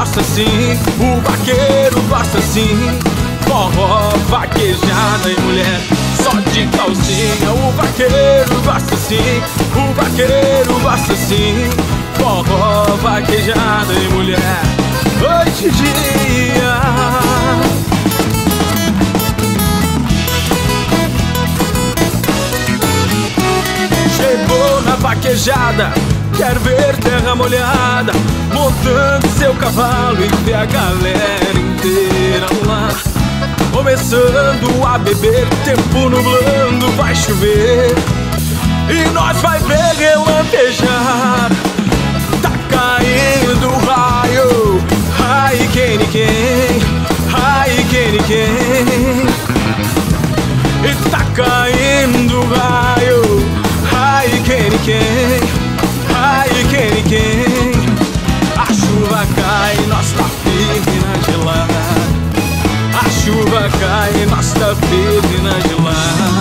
gosta sim, o vaqueiro gosta sim. Forró, vaquejada e mulher só de calcinha. O vaqueiro gosta sim, o vaqueiro gosta sim. Forró, vaquejada e mulher, noite e dia. Chegou na vaquejada, quer ver terra molhada, montando seu cavalo e ver a galera inteira lá. Começando a beber, tempo nublando, vai chover. E nós vai ver relampejar. Tá caindo raio, ai quem quem, ai quem quem. E tá caindo raio, ai quem quem, A chuva cai, nós tá firme na gelada. A chuva cai, nós tá firme na gelada.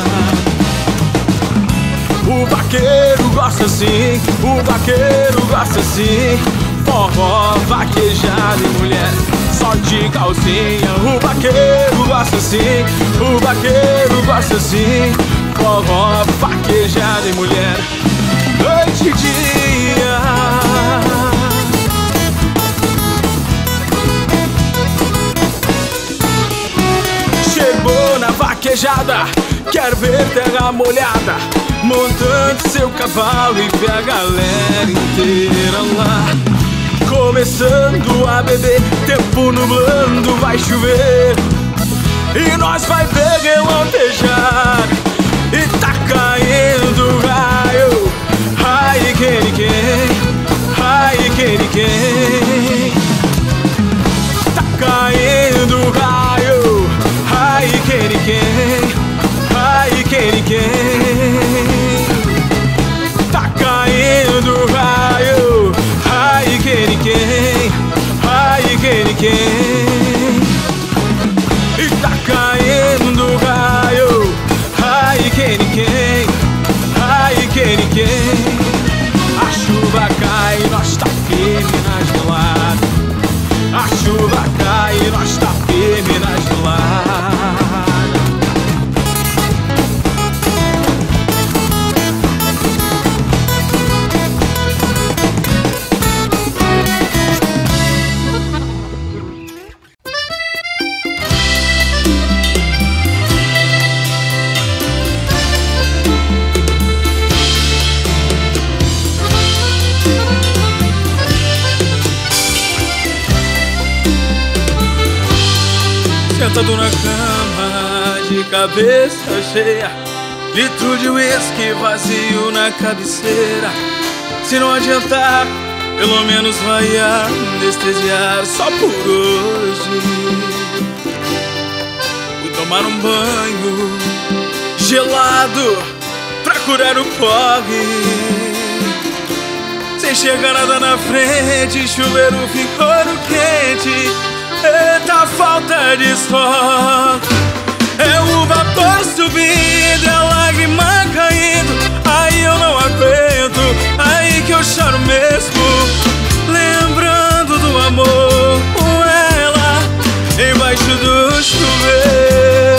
O vaqueiro gosta sim, o vaqueiro gosta sim. Forró, vaquejada e mulher só de calcinha. O vaqueiro gosta sim, o vaqueiro gosta sim. Forró, vaquejada e mulher, noite e dia. Vaquejada, quer ver terra molhada, montando seu cavalo e ver a galera inteira lá. Começando a beber, tempo nublando, vai chover. E nós vai ver relampejar. E tá caindo raio. Ai, quem, quem? Ai, quem, quem? Tá caindo raio. Sentado na cama, de cabeça cheia Litro de uísque vazio na cabeceira. Se não adiantar, pelo menos vai anestesiar só por hoje. Fui tomar um banho gelado pra curar o porre Sem chegar nada na frente, chuveiro ficou no quente Eita falta de sorte É o vapor subindo, é a lágrima caindo. Aí eu não aguento, aí que eu choro mesmo. Lembrando do amor com ela Embaixo do chuveiro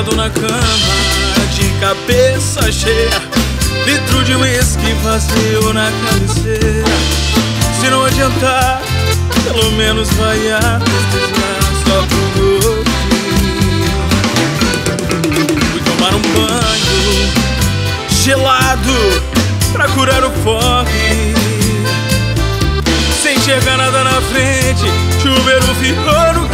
Na cama, de cabeça cheia Litro de uísque vazio na cabeceira. Se não adiantar, pelo menos vai anestesiar Só por hoje Fui tomar um banho gelado Pra curar o porre Sem chegar nada na frente Chuveiro ficou no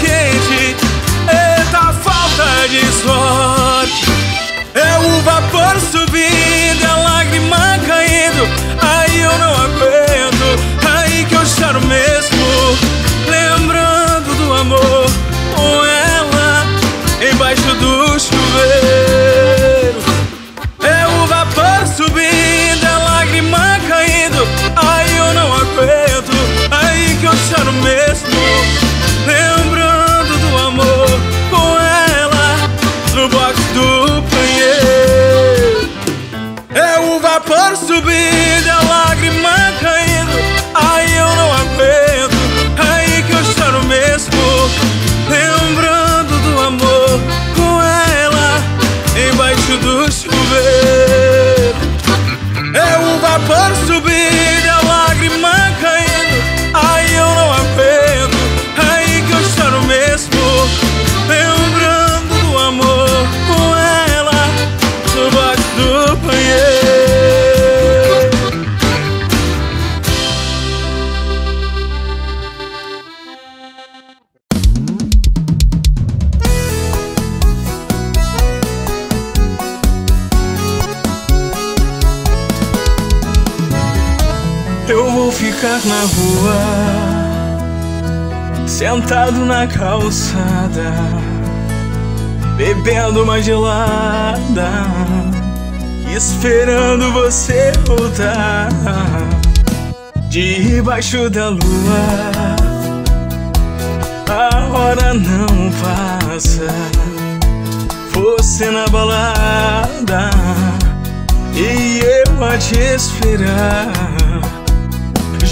de sorte. É o vapor subindo, é a lágrima caindo. Aí eu não aguento, aí que eu choro mesmo. Lembrando do amor com ela embaixo do chuveiro. É o vapor subindo, é a lágrima caindo. Aí eu não aguento, aí que eu choro mesmo. Lembrando no box do banheiro É o vapor subindo, a lágrima caindo. Aí eu não aguento, aí que eu choro mesmo. Lembrando do amor com ela Embaixo do chuveiro sentado na calçada, bebendo uma gelada, esperando você voltar. Debaixo da lua, a hora não passa. Você na balada e eu a te esperar.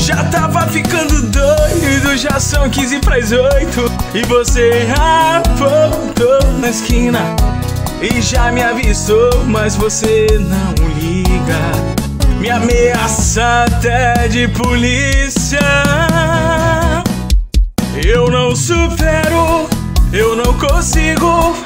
Já tava ficando doido, já são 15 para as 8 E você apontou na esquina E já me avisou, mas você não liga. Me ameaça até de polícia. Eu não supero, eu não consigo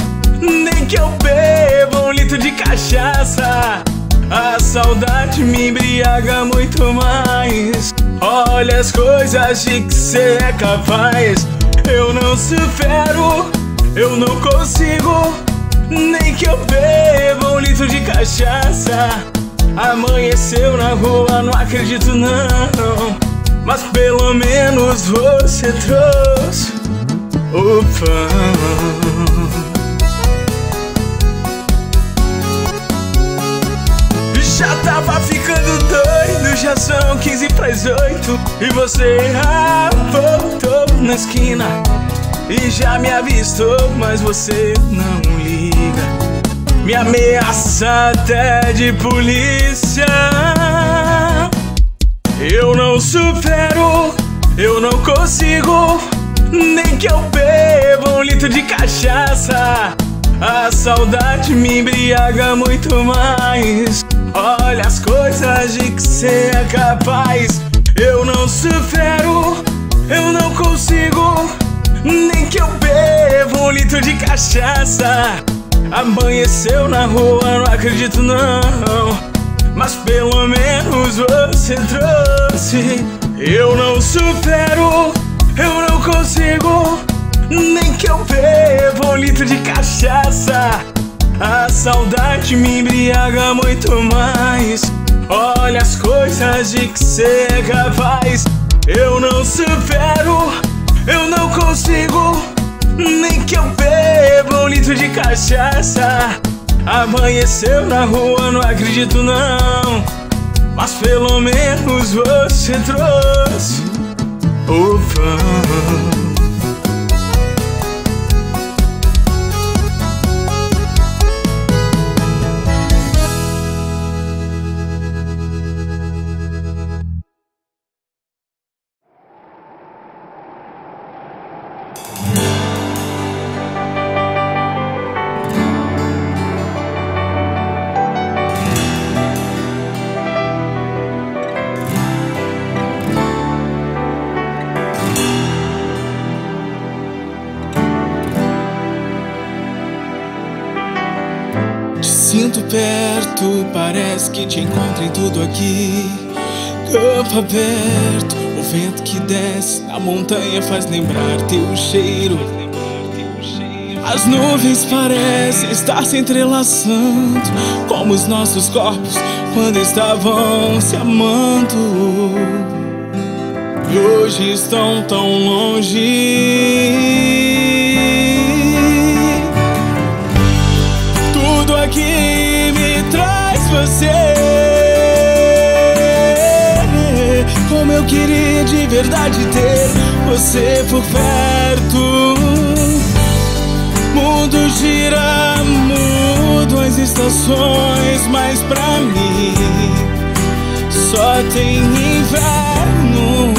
Nem que eu beba um litro de cachaça. A saudade me embriaga muito mais. Olha as coisas de que cê é capaz. Eu não supero, eu não consigo. Nem que eu beba um litro de cachaça. Amanheceu na rua, não acredito não. Mas pelo menos você trouxe o pão. Já tava ficando doido, já são 15 para as 8 E você voltou na esquina E já me avistou, mas você não liga. Me ameaça até de polícia. Eu não supero, eu não consigo Nem que eu beba um litro de cachaça a saudade me embriaga muito mais Olha as coisas de que cê é capaz. Eu não supero, eu não consigo. Nem que eu bebo um litro de cachaça. Amanheceu na rua, não acredito não. Mas pelo menos você trouxe. Eu não supero, eu não consigo. Nem que eu bebo um litro de cachaça. A saudade me embriaga muito mais. Olha as coisas de que cê é capaz. Eu não supero, eu não consigo. Nem que eu beba um litro de cachaça. Amanheceu na rua, não acredito não. Mas pelo menos você trouxe o pão. Parece que te encontro em tudo aqui. Campo aberto, o vento que desce na montanha faz lembrar teu cheiro. As nuvens parecem estar se entrelaçando, como os nossos corpos quando estavam se amando. E hoje estão tão longe. me traz você. Como eu queria de verdade ter você por perto. Mundo gira, mudam as estações, mas pra mim só tem inverno.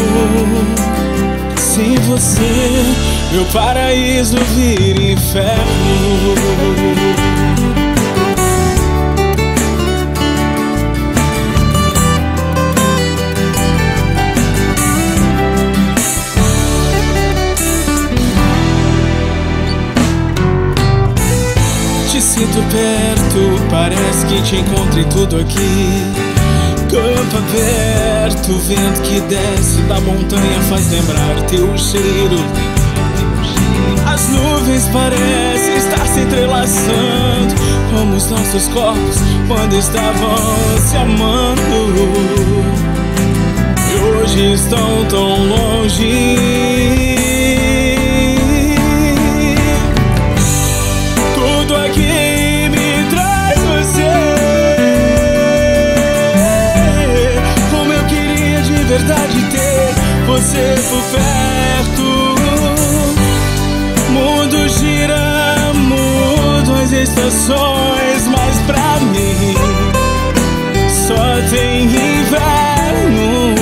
Sem você, meu paraíso vira inferno. Parece que te encontrei tudo aqui. Campo aberto, vento que desce da montanha faz lembrar teu cheiro. As nuvens parecem estar se entrelaçando, como os nossos corpos quando estavam se amando. E hoje estão tão longe. Você por perto. Mundo gira, mudo as estações, mas pra mim só tem inverno.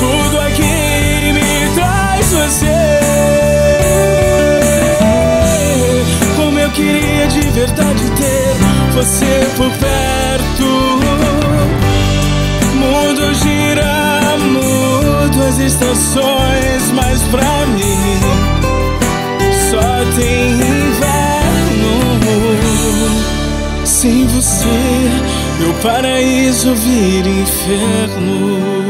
Tudo aqui me traz você. Como eu queria de verdade ter você por perto. As estações, mas pra mim só tem inverno. Sem você, meu paraíso vira inferno.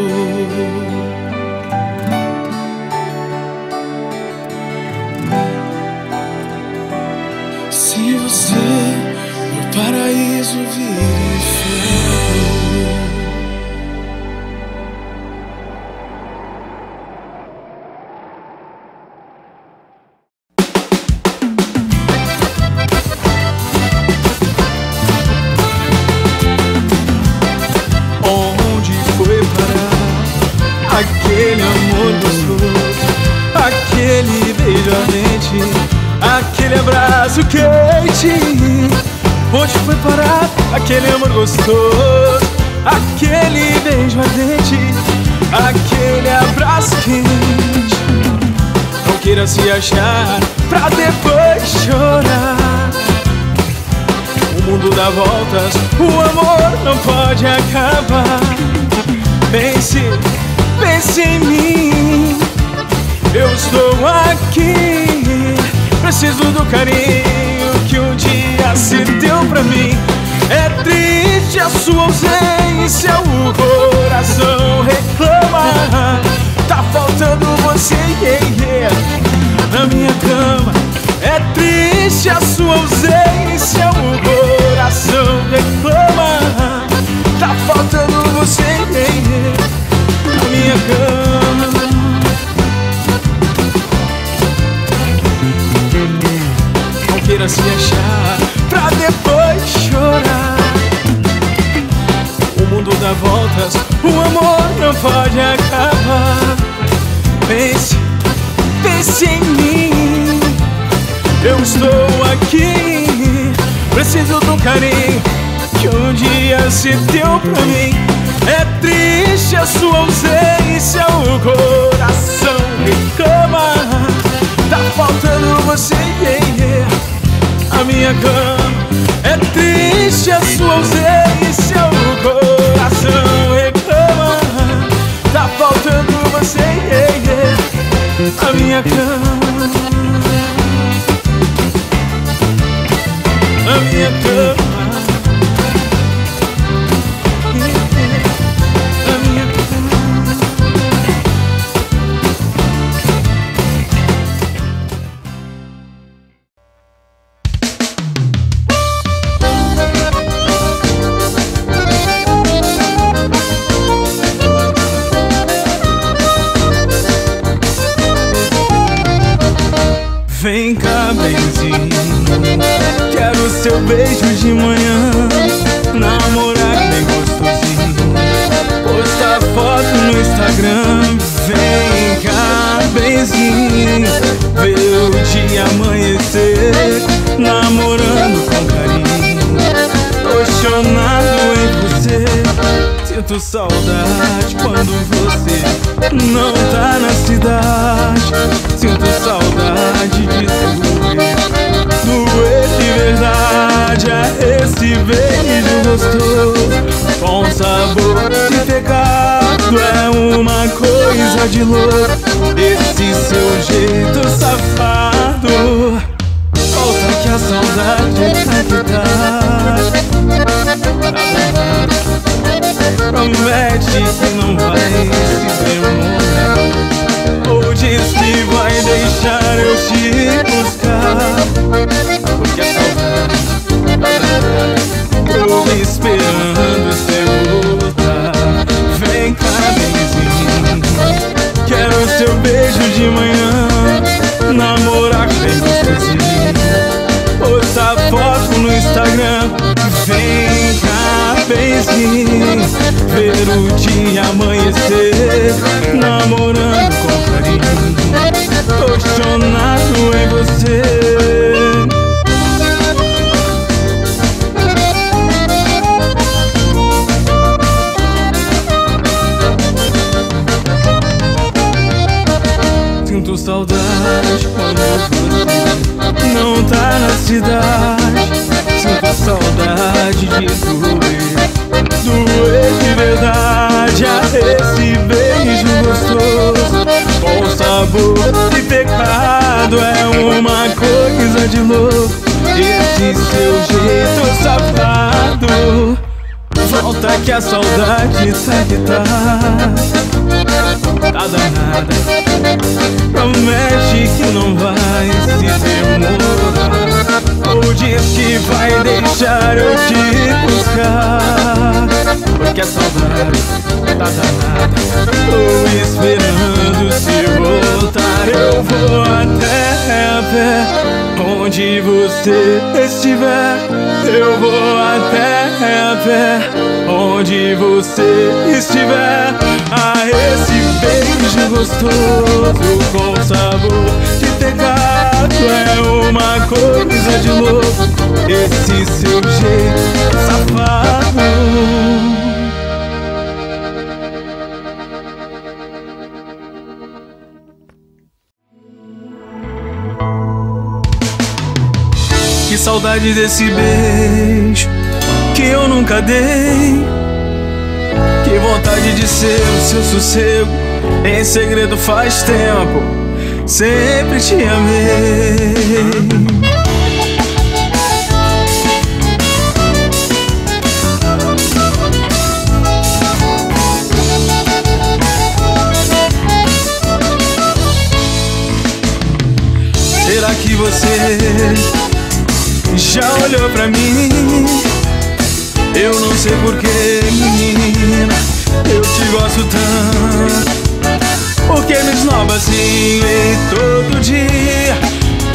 Aquele amor gostoso, aquele beijo ardente, aquele abraço quente? Não queira se achar pra depois chorar. O mundo dá voltas, o amor não pode acabar. Pense, pense em mim. Eu estou aqui, preciso do carinho que um dia se deu pra mim. A sua ausência, o coração reclama. Tá faltando você, yeah, na minha cama. É triste a sua ausência, o coração reclama. Tá faltando você, yeah, na minha cama. Não queira se achar o amor não pode acabar. Pense, pense em mim. Eu estou aqui, preciso de um carinho que um dia se deu pra mim. É triste a sua ausência, o coração reclama. Tá faltando você, a minha cama. É triste a sua ausência, faltando você, a minha cama. A minha cama. Saudade quando você não tá na cidade. Sinto saudade de doer, doer de verdade. A esse beijo gostoso, com sabor de pecado. É uma coisa de louco, esse seu jeito safado. Volta que a saudade tá que tá. Promete que não vai se demorar Ou diz que vai deixar eu te buscar. Porque a saudade Tô esperando seu voltar Vem cá, benzinho Quero seu beijo de manhã. Namorar com você Outra foto no Instagram voltar sim ver o dia amanhecer namorando com carinho, apaixonado em você. Sinto saudade quando você não tá na cidade. Sabor de pecado, é uma coisa de louco. Esse seu jeito safado. Volta que a saudade tá que tá Tá danada Promete que não vai se demorar Ou diz que vai deixar eu te buscar. Porque a saudade tá danada. Tô esperando se voltar. Eu vou até a pé Onde você estiver. Eu vou até a pé Onde você estiver. A esse beijo gostoso Com sabor pecado É uma coisa de louco Esse seu jeito safado Que saudade desse beijo que eu nunca dei. Que vontade de ser o seu sossego. Em segredo faz tempo, sempre te amei. Será que você já olhou pra mim? Eu não sei porquê, menina Eu te gosto tanto Porque me esnoba assim e todo dia.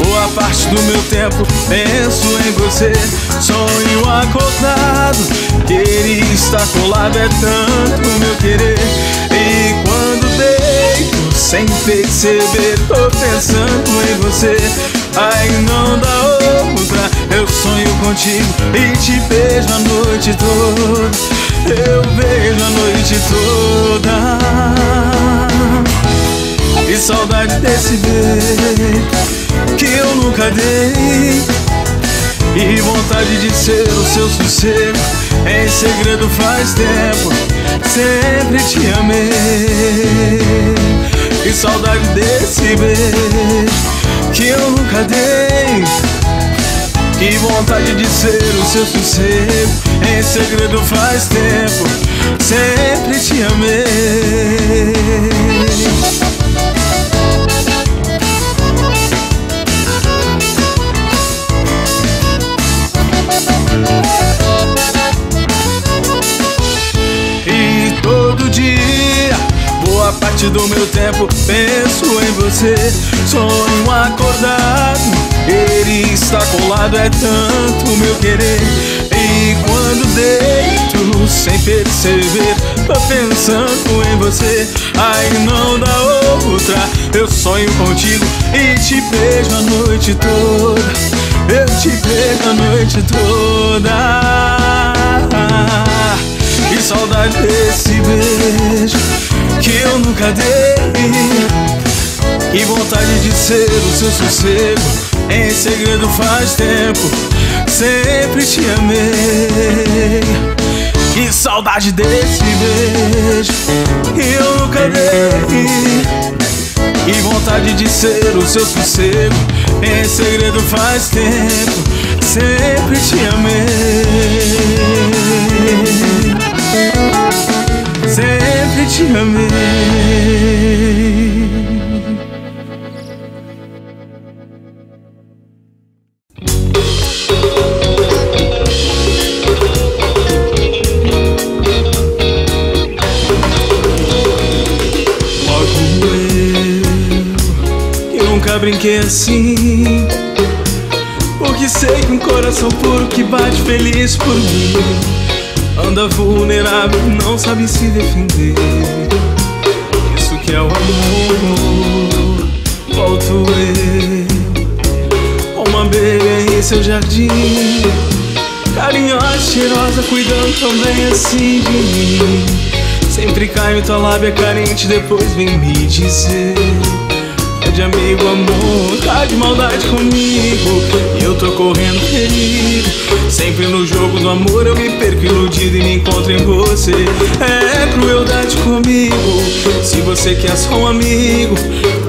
Boa parte do meu tempo penso em você. Sonho acordado Querer estar colado é tanto meu querer. E quando deito sem perceber Tô pensando em você. Ai, não dá outra. Eu sonho contigo e te beijo a noite toda. Eu beijo a noite toda Que saudade desse beijo Que eu nunca dei E vontade de ser o seu sossego Em segredo faz tempo Sempre te amei Que saudade desse beijo que eu nunca dei. Que vontade de ser o seu sossego. Em segredo faz tempo, sempre te amei. Parte do meu tempo penso em você. Sonho acordado Ele está colado, é tanto meu querer. E quando deito sem perceber Tô pensando em você. Ai, não dá outra Eu sonho contigo e te beijo a noite toda. Eu te beijo a noite toda. Que saudade desse beijo que eu nunca dei. Que vontade de ser o seu sossego. Em segredo faz tempo, sempre te amei. Que saudade desse beijo que eu nunca dei. Que vontade de ser o seu sossego. Em segredo faz tempo, sempre te amei. Sempre te amei. Logo eu, que nunca brinquei assim. Porque sei que um coração puro que bate feliz por mim Anda vulnerável, não sabe se defender. Isso que é o amor. Volto eu, uma abelha em seu jardim. Carinhosa, cheirosa, cuidando também assim de mim. Sempre cai em tua lábia carente, depois vem me dizer de amigo, amor, tá de maldade comigo. E eu tô correndo perigo Sempre no jogo do amor eu me perco iludido e me encontro em você. É crueldade comigo. Se você quer só um amigo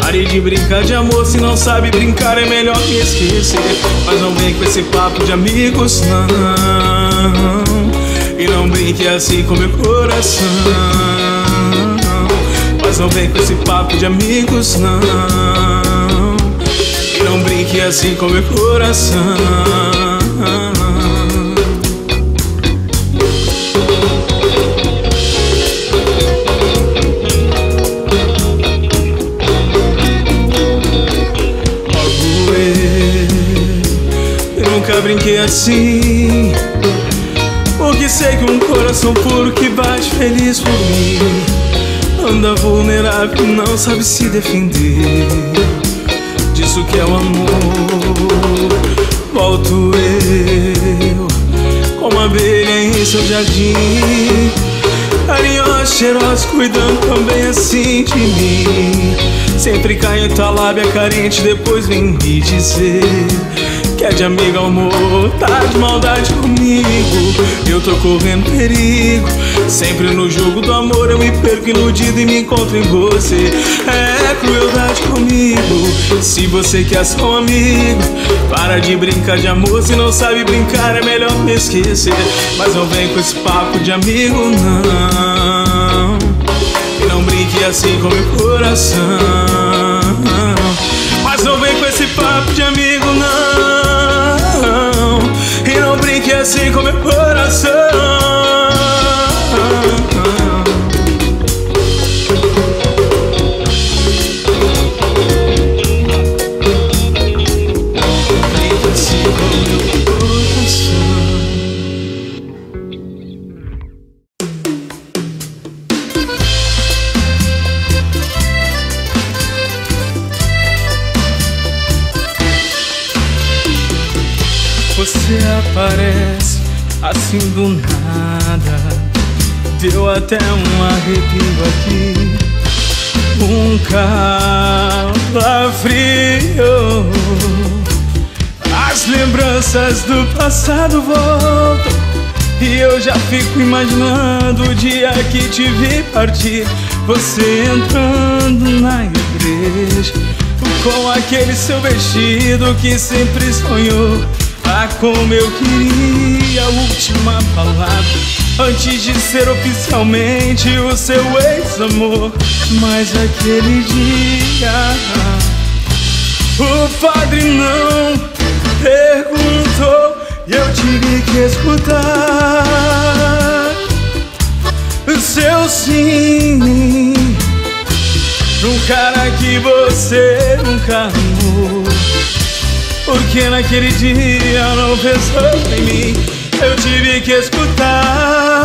Pare de brincar de amor. Se não sabe brincar é melhor me esquecer. Mas não vem com esse papo de amigos, não. E não brinque assim com meu coração não vem com esse papo de amigos, não. Não brinque assim com meu coração. Logo eu nunca brinquei assim. Porque sei que um coração puro que bate feliz por mim Anda vulnerável, não sabe se defender. Disso que é o amor. Volto eu Como abelha em seu jardim. Carinhosa, cheirosa, cuidando também assim de mim. Sempre cai em tua lábia carente, depois vem me dizer é de amigo amor, tá de maldade comigo. Eu tô correndo perigo Sempre no jogo do amor. Eu me perco iludido e me encontro em você. É crueldade comigo. Se você quer ser um amigo Para de brincar de amor. Se não sabe brincar é melhor me esquecer. Mas não vem com esse papo de amigo não. E não brinque assim com meu coração. Mas não vem com esse papo de amigo não não brinque assim com meu coração do passado voltam E eu já fico imaginando o dia que te vi partir. Você entrando na igreja Com aquele seu vestido que sempre sonhou. Ah, como eu queria a última palavra Antes de ser oficialmente o seu ex-amor. Mas aquele dia O padre não perguntou E eu tive que escutar Seu sim. Num cara que você nunca amou porque naquele dia não pensou em mim Eu tive que escutar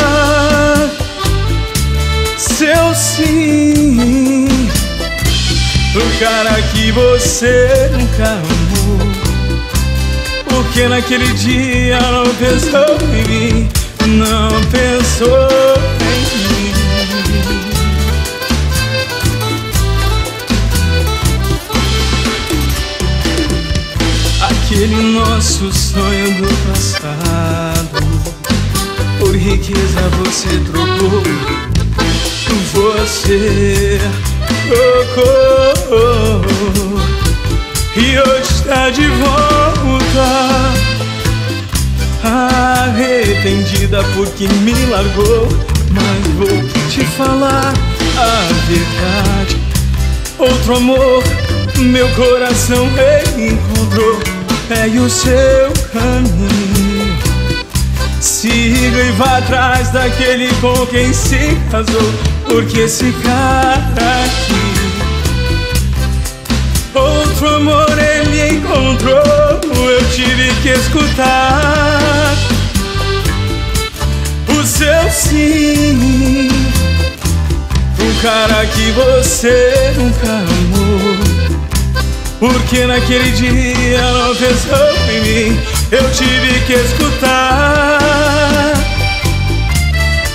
Seu sim. Do cara que você nunca amou Porque naquele dia não pensou em mim Não pensou em mim. Aquele nosso sonho do passado Por riqueza você trocou. Você trocou E hoje está de volta. Arrependida porque me largou Mas vou te falar a verdade. Outro amor meu coração encontrou Pegue o seu caminho. Siga e vá atrás daquele com quem se casou Porque esse cara Outro amor ele encontrou Eu tive que escutar. O seu sim Um cara que você nunca amou. Porque naquele dia não pensou em mim Eu tive que escutar.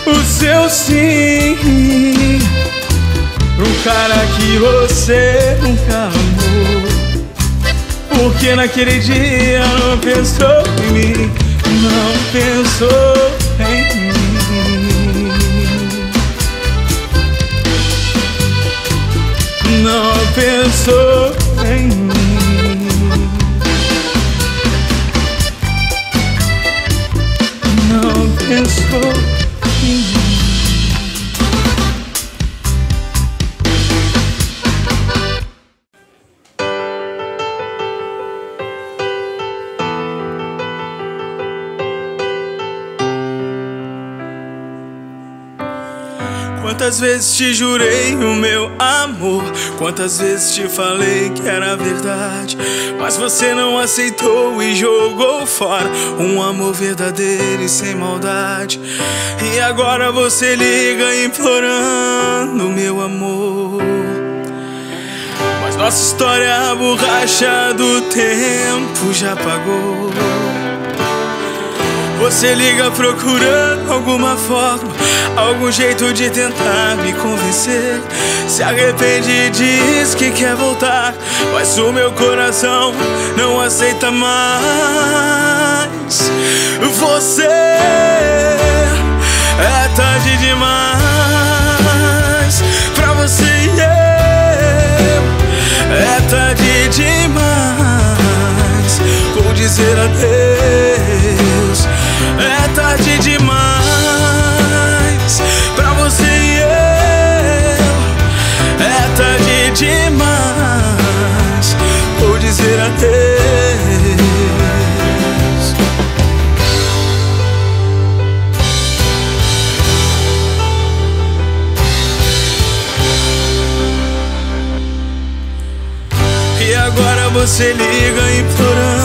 O seu sim Um cara que você nunca amou. Porque naquele dia não pensou em mim vezes te jurei o meu amor? Quantas vezes te falei que era verdade? Mas você não aceitou e jogou fora um amor verdadeiro e sem maldade. E agora você liga implorando meu amor. Mas nossa história, a borracha do tempo já pagou. Você liga procurando alguma forma, algum jeito de tentar me convencer. Se arrepende e diz que quer voltar, mas o meu coração não aceita mais. Você é tarde demais pra você e eu. É tarde demais. Vou dizer adeus. É tarde demais pra você e eu. É tarde demais. Vou dizer adeus. E agora você liga implorando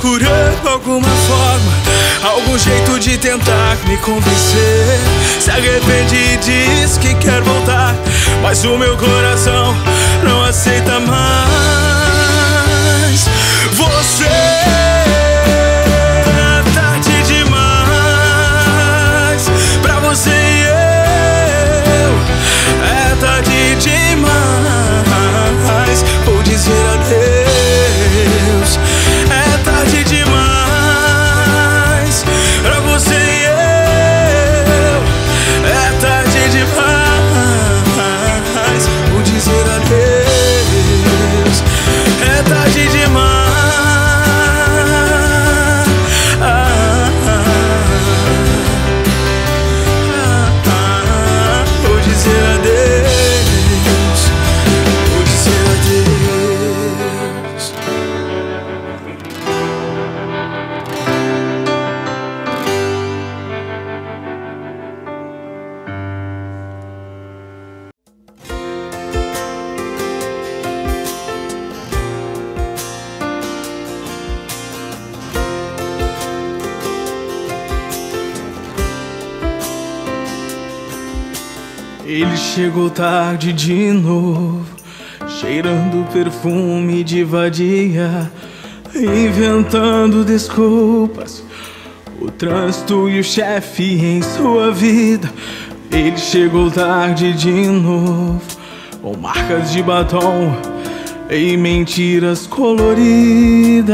procurando alguma forma, algum jeito de tentar me convencer. Se arrepende e diz que quer voltar, mas o meu coração não aceita mais. Você é tarde demais Ele chegou tarde de novo, cheirando perfume de vadia, inventando desculpas. O trânsito e o chefe em sua vida. Ele chegou tarde de novo, com marcas de batom e mentiras coloridas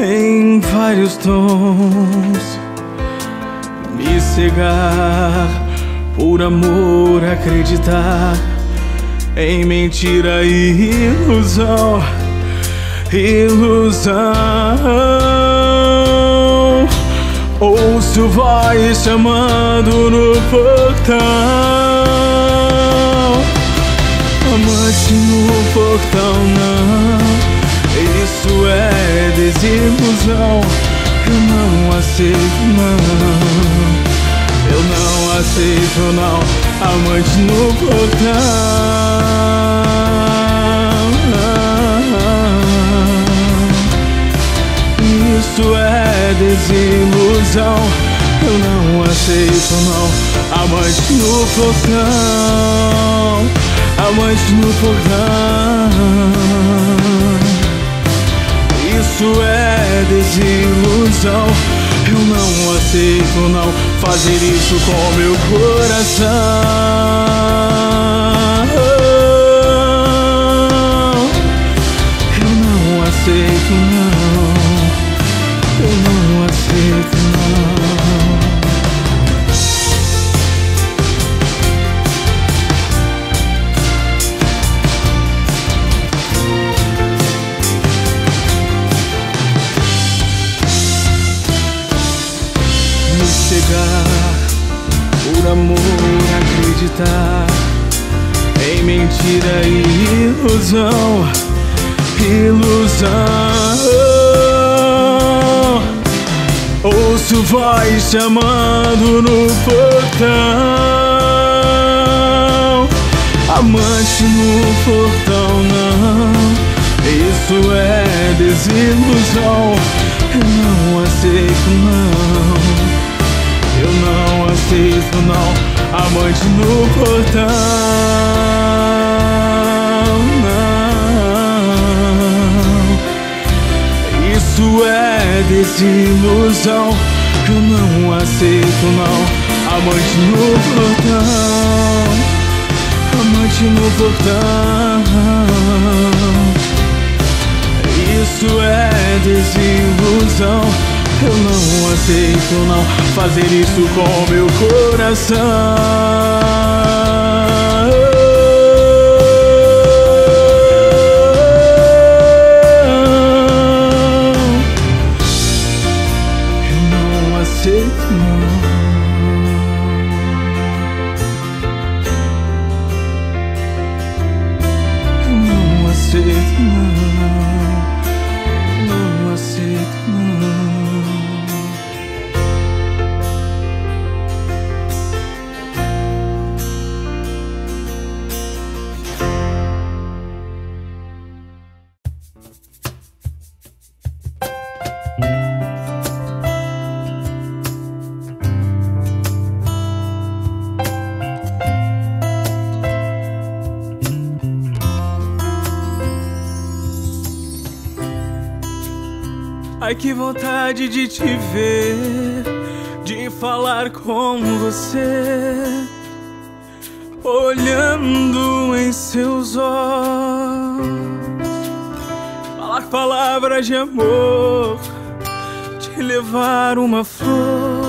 em vários tons me cegar por amor acreditar em mentira e ilusão ilusão. Ouço voz chamando no portão. Amante no portão não. Isso é desilusão eu não aceito não aceito não Amante no portão Isso é desilusão. Eu não aceito não Amante no portão Amante no portão isso é desilusão. Não aceito não fazer isso com meu coração. Eu não aceito não. Acreditar em mentira e ilusão, ilusão. Ouço voz chamando no portão, amante no portão, não. Isso é desilusão, eu não aceito, não. Eu não aceito não Amante no portão Não. Isso é desilusão Eu não aceito não. Amante no portão Amante no portão. Isso é desilusão eu não aceito não fazer isso com meu coração. Que vontade de te ver, de falar com você, olhando em seus olhos, falar palavras de amor, te levar uma flor,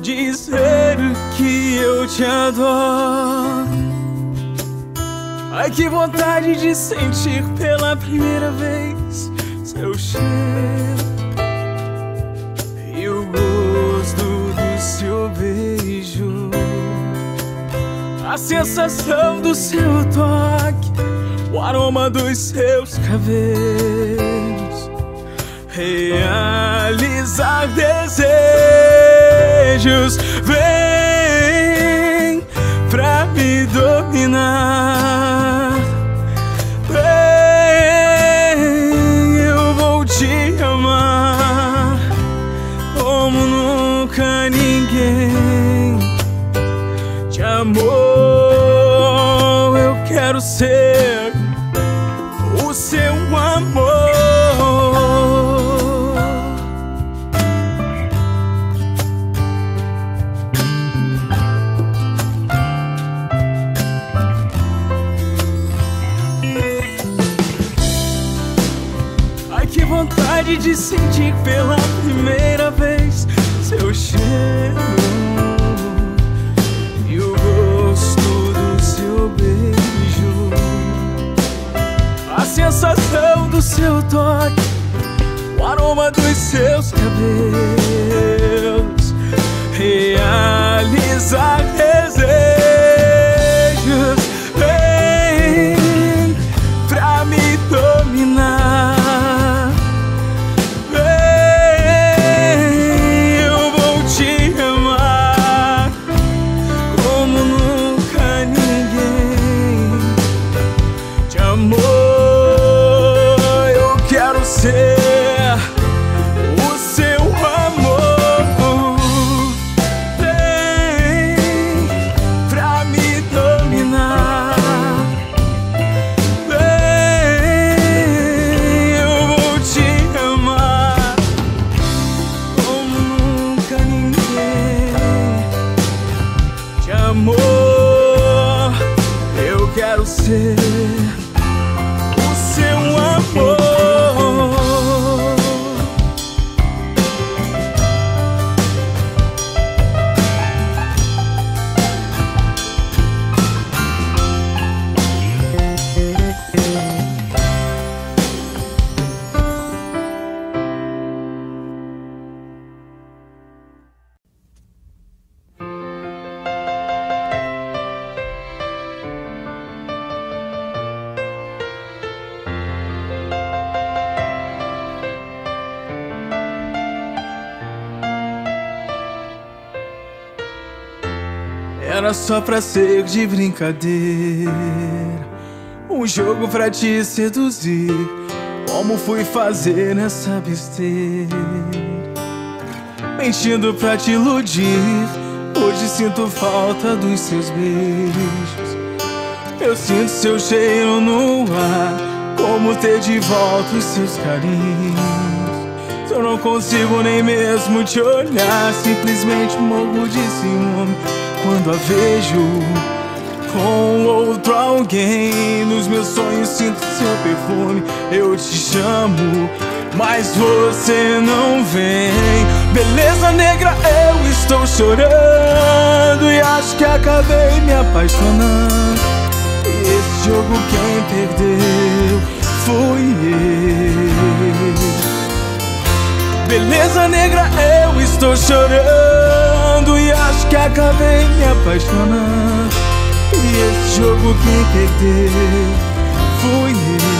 dizer que eu te adoro. Ai que vontade de sentir pela primeira vez cheiro e o gosto do seu beijo, a sensação do seu toque, o aroma dos seus cabelos, realizar desejos, vem pra me dominar. Quero ser seu toque, o aroma dos seus cabelos, realizar desejos. Só pra ser de brincadeira. Um jogo pra te seduzir Como fui fazer nessa besteira? Mentindo pra te iludir Hoje sinto falta dos seus beijos. Eu sinto seu cheiro no ar Como ter de volta os seus carinhos. Eu não consigo nem mesmo te olhar Simplesmente morro de ciúme Quando a vejo com outro alguém. Nos meus sonhos sinto seu perfume Eu te chamo, mas você não vem. Beleza negra, eu estou chorando E acho que acabei me apaixonando. E esse jogo quem perdeu fui eu. Beleza negra, eu estou chorando E acho que acabei me apaixonando E esse jogo quem perdeu fui eu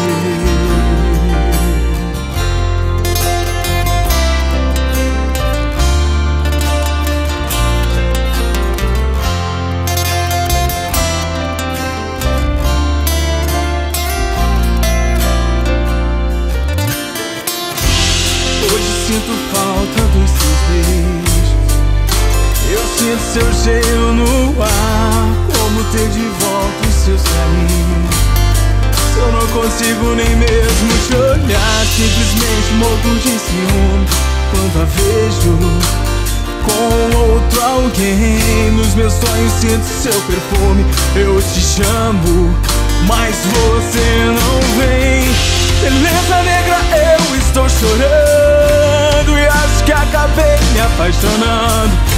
seu cheiro no ar Como ter de volta os seus carinhos Se eu não consigo nem mesmo te olhar Simplesmente morro de ciúme Quando a vejo com outro alguém. Nos meus sonhos sinto seu perfume Eu te chamo, mas você não vem. Beleza negra, eu estou chorando E acho que acabei me apaixonando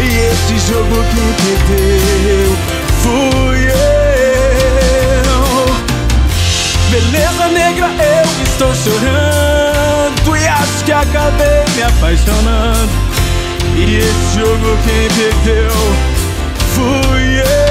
E esse jogo quem perdeu fui eu. Beleza negra, eu estou chorando E acho que acabei me apaixonando. E esse jogo quem perdeu fui eu,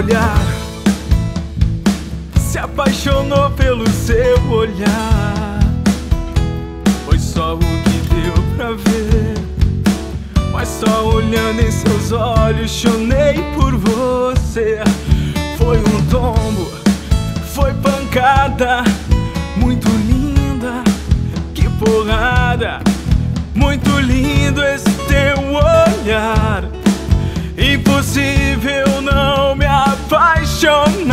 olhar se apaixonou pelo seu olhar. Foi só o que deu pra ver. Mas só olhando em seus olhos chorei por você. Foi um tombo, foi pancada, muito linda, que porrada. Muito lindo esse teu olhar. Impossível não me apaixonar.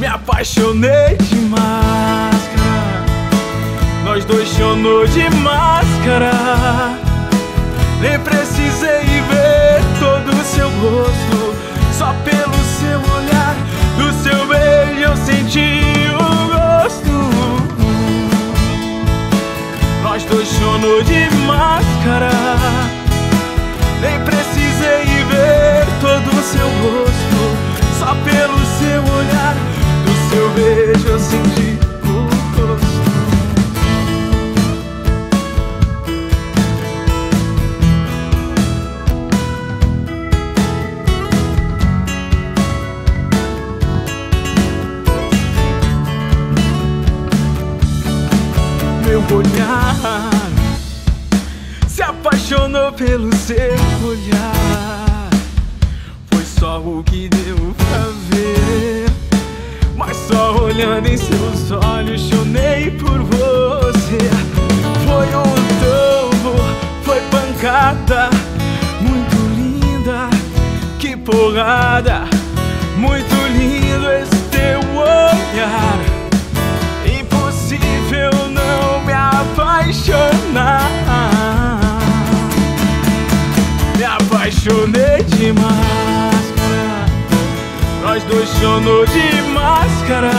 Me apaixonei de máscara. Nós dois chonou de máscara. Nem precisei ver todo o seu rosto. Só pelo seu olhar, do seu beijo eu senti o gosto. Nós dois chonou de máscara Nem precisei ver todo o seu rosto, só pelo seu olhar, do seu beijo eu senti o. Meu olhar apaixonou pelo seu olhar. Foi só o que deu pra ver. Mas só olhando em seus olhos chorei por você. Foi um tombo, foi pancada, muito linda, que porrada. Muito lindo esse teu olhar. Apaixonei de máscara. Nós dois chonou de máscara.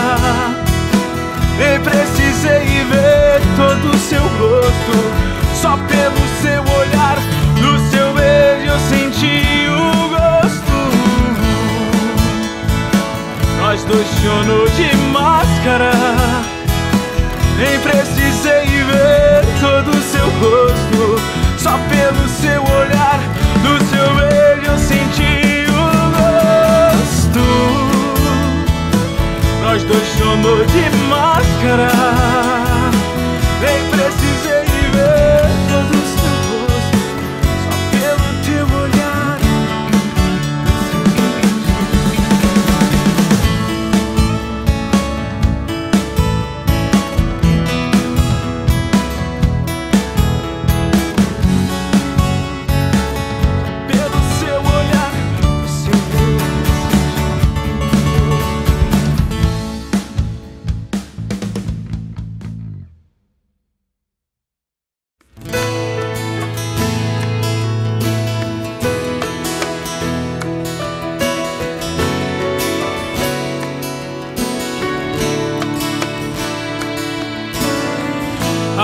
Nem precisei ver todo o seu rosto. Só pelo seu olhar, do seu beijo eu senti o gosto. Nós dois chonou de máscara. Nem precisei ver todo o seu rosto. Só pelo seu olhar, do seu beijo eu senti o gosto. Nós dois chonou de máscara. Nem precisei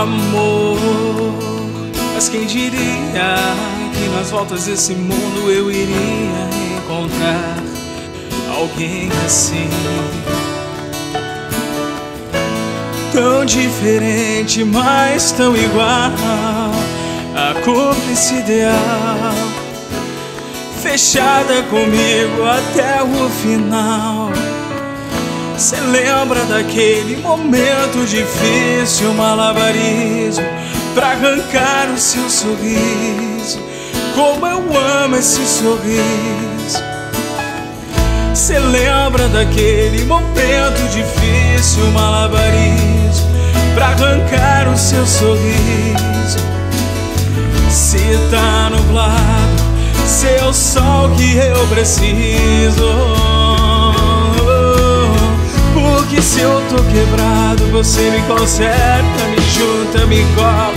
Amor, mas quem diria que nas voltas desse mundo eu iria encontrar alguém assim? Tão diferente, mas tão igual a cúmplice ideal, fechada comigo até o final. Cê lembra daquele momento difícil, malabarismo, pra arrancar o seu sorriso? Como eu amo esse sorriso. Cê lembra daquele momento difícil, malabarismo, pra arrancar o seu sorriso? Se tá nublado, seu sol que eu preciso. Porque se eu tô quebrado, você me conserta, me junta, me cola.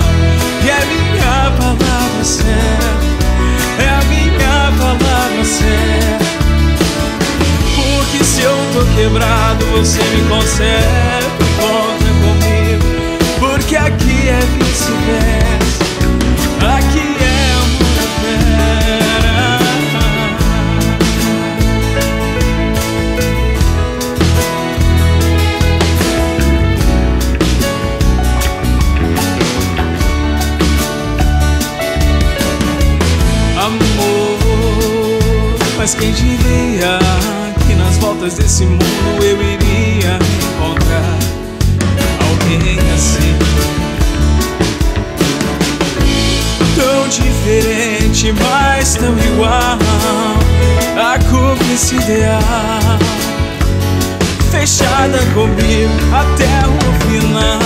E é minha palavra certa, é a minha palavra certa. Porque se eu tô quebrado, você me conserta, conta comigo. Porque aqui é vice-versa, mas quem diria que nas voltas desse mundo eu iria encontrar alguém assim? Tão diferente, mas tão igual a cúmplice ideal, fechada comigo até o final.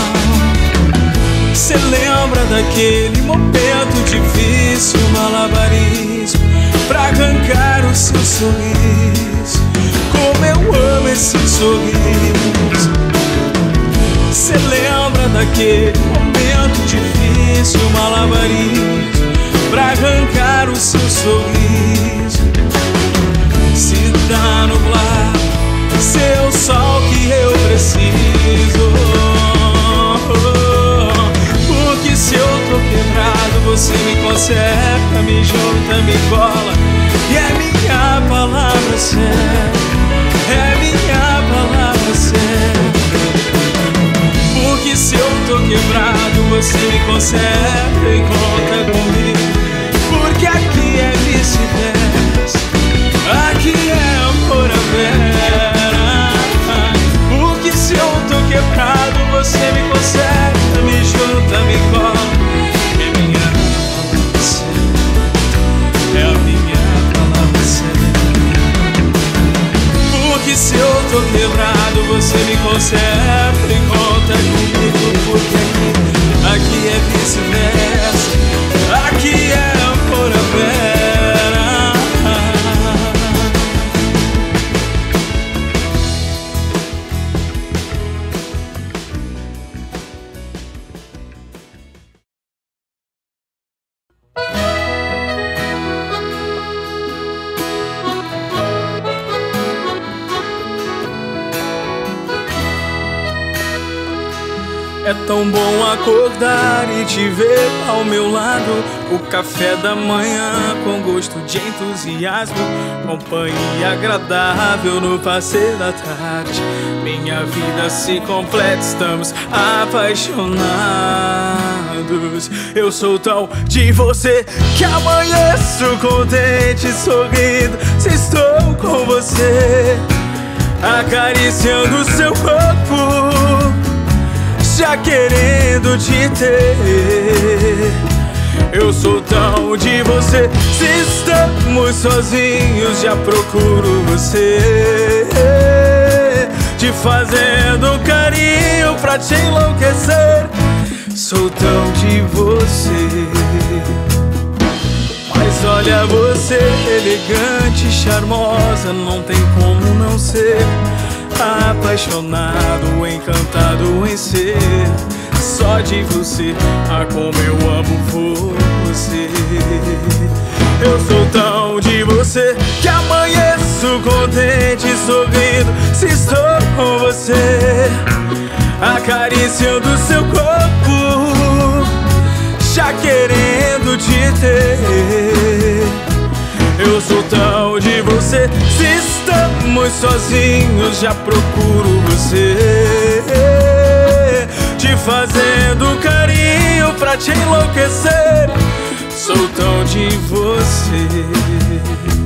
Cê lembra daquele momento difícil, malabarismo, pra arrancar o seu sorriso? Como eu amo esse sorriso. Cê lembra daquele momento difícil, malabarismo, pra arrancar o seu sorriso? Se tá nublado, seu sol que eu preciso. Você certa, me junta, me cola. E é minha palavra certa, é minha palavra certa. Porque se eu tô quebrado, você me conserta e conta comigo. Você me conserta e conta comigo. Porque aqui, aqui é vice-versa, acordar e te ver ao meu lado. O café da manhã com gosto de entusiasmo. Companhia agradável no passeio da tarde. Minha vida se completa, estamos apaixonados. Eu sou tão de você que amanheço contente, sorrindo. Se estou com você, acariciando seu corpo já querendo te ter. Eu sou tão de você. Se estamos sozinhos, já procuro você. Te fazendo carinho pra te enlouquecer. Sou tão de você. Mas olha você, elegante, charmosa, não tem como não ser apaixonado, encantado em ser só de você. Ah, como eu amo você. Eu sou tão de você que amanheço contente, sorrindo. Se estou com você, acariciando seu corpo, já querendo te ter. Eu sou tão de você. Se estamos sozinhos, já procuro você. Te fazendo carinho pra te enlouquecer. Sou tão de você.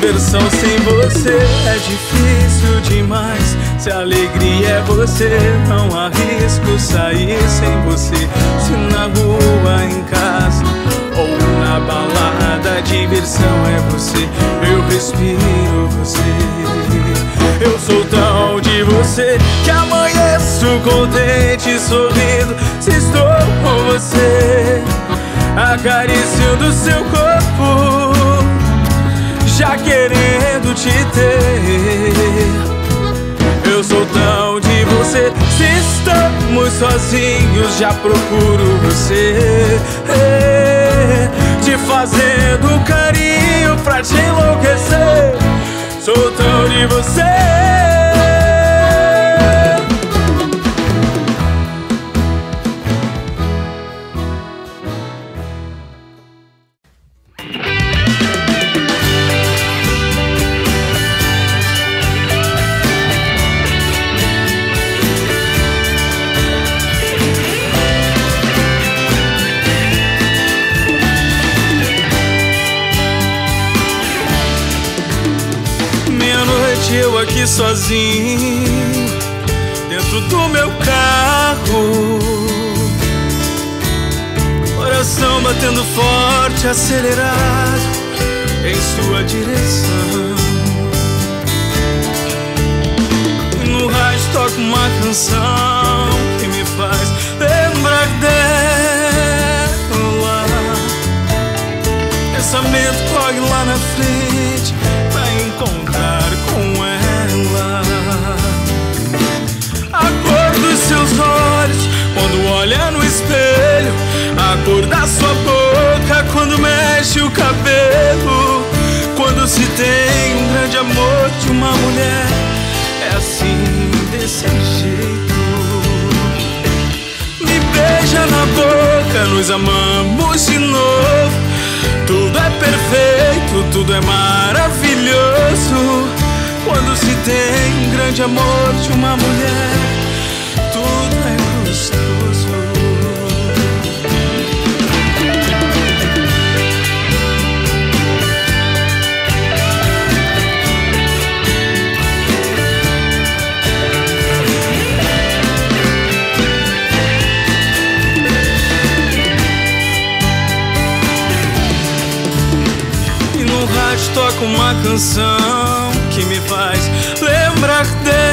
Diversão sem você é difícil demais. Se a alegria é você, não arrisco sair sem você. Se na rua, em casa ou na balada, diversão é você. Eu respiro você. Eu sou tão de você que amanheço contente, sorrindo. Se estou com você, acariciando seu corpo já querendo te ter. Eu sou tão de você. Se estamos sozinhos, já procuro você. Te fazendo carinho pra te enlouquecer. Sou tão de você. Sozinho, dentro do meu carro. Coração batendo forte, acelerado em sua direção. No rádio toca uma canção da sua boca quando mexe o cabelo. Quando se tem um grande amor de uma mulher, é assim, desse jeito. Me beija na boca, nos amamos de novo. Tudo é perfeito, tudo é maravilhoso. Quando se tem um grande amor de uma mulher, uma canção que me faz lembrar dela.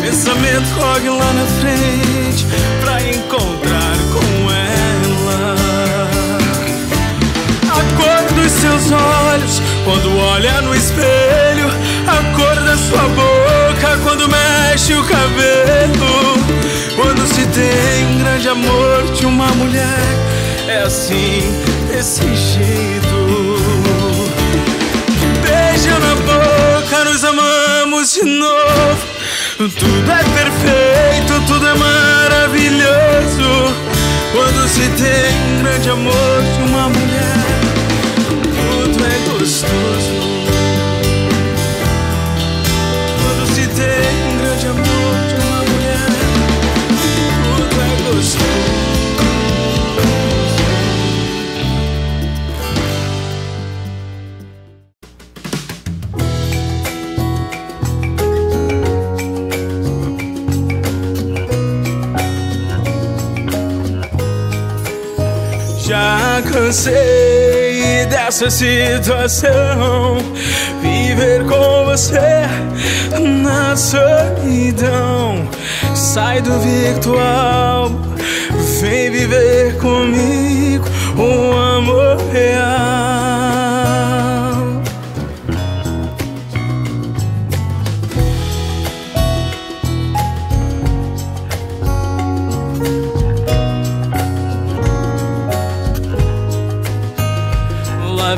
Pensamento corre lá na frente pra encontrar com ela. A cor dos seus olhos quando olha no espelho, a cor da sua boca quando mexe o cabelo. Quando se tem um grande amor de uma mulher, assim, desse jeito. Beija na boca, nos amamos de novo. Tudo é perfeito, tudo é maravilhoso. Quando se tem um grande amor de uma mulher, tudo é gostoso. Quando se tem um grande amor de uma mulher, tudo é gostoso. Cansei dessa situação. Viver com você na solidão. Sai do virtual, vem viver comigo um amor real.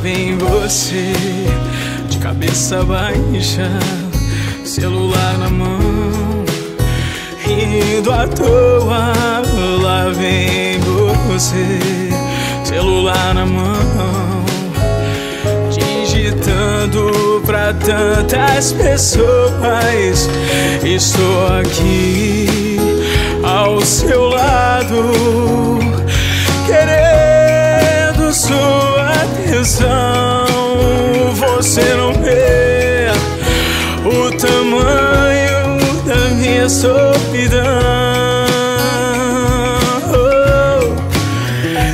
Vem você, de cabeça baixa, celular na mão, rindo à toa. Lá vem você, celular na mão, digitando pra tantas pessoas. Estou aqui ao seu lado, querendo atenção. Você não vê o tamanho da minha solidão.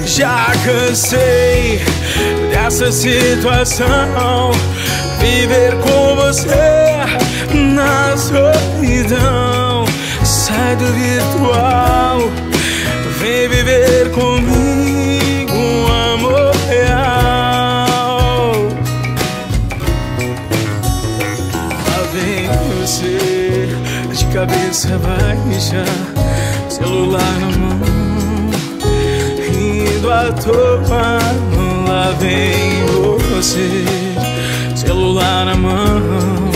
Já cansei dessa situação. Viver com você na solidão. Sai do virtual, cabeça baixa, celular na mão, rindo à toa. Lá vem você, celular na mão,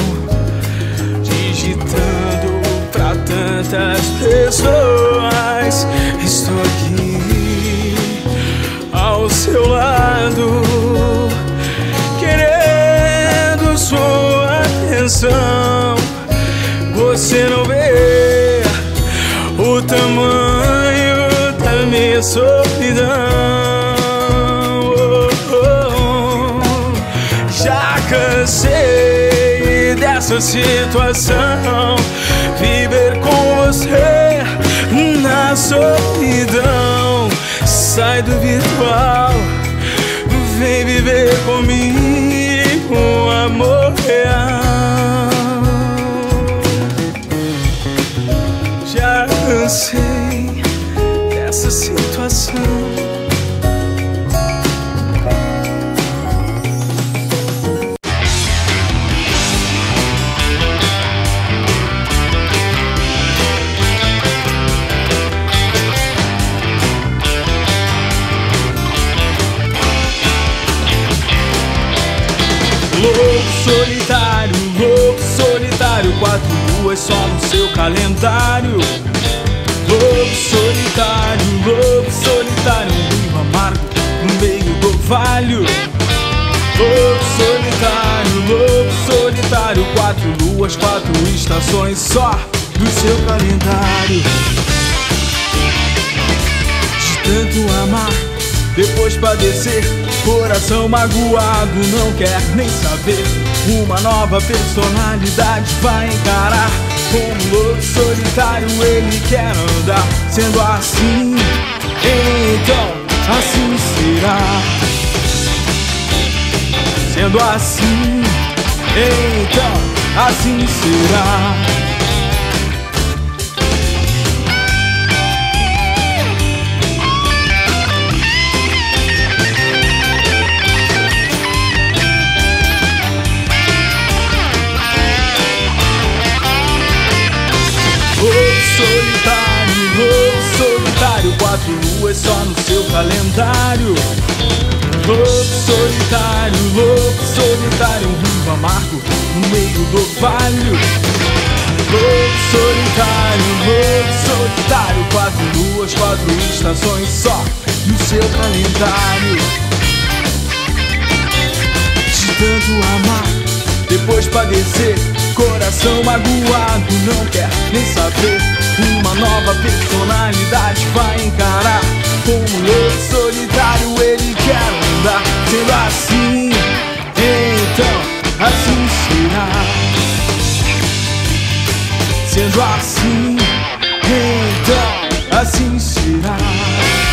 digitando pra tantas pessoas. Estou aqui ao seu lado, querendo sua atenção. Solidão. Oh, oh. Já cansei dessa situação. Viver com você na solidão. Sai do virtual, vem viver comigo um amor real. Calendário. Louco solitário, louco solitário, um rio amargo no meio do vale. Louco solitário, louco solitário, quatro luas, quatro estações só no seu calendário. De tanto amar, depois padecer, coração magoado, não quer nem saber. Uma nova personalidade vai encarar. Como louco solitário, ele quer andar. Sendo assim, então assim será. Sendo assim, então assim será. Calendário. Louco solitário, louco solitário, um rio amargo no meio do vale. Louco solitário, louco solitário, quatro luas, quatro estações só no seu calendário. De tanto amar, depois padecer, coração magoado, não quer nem saber. Uma nova personalidade vai encarar Como louco solitário ele quer andar. Sendo assim, então assim será. Sendo assim, então assim será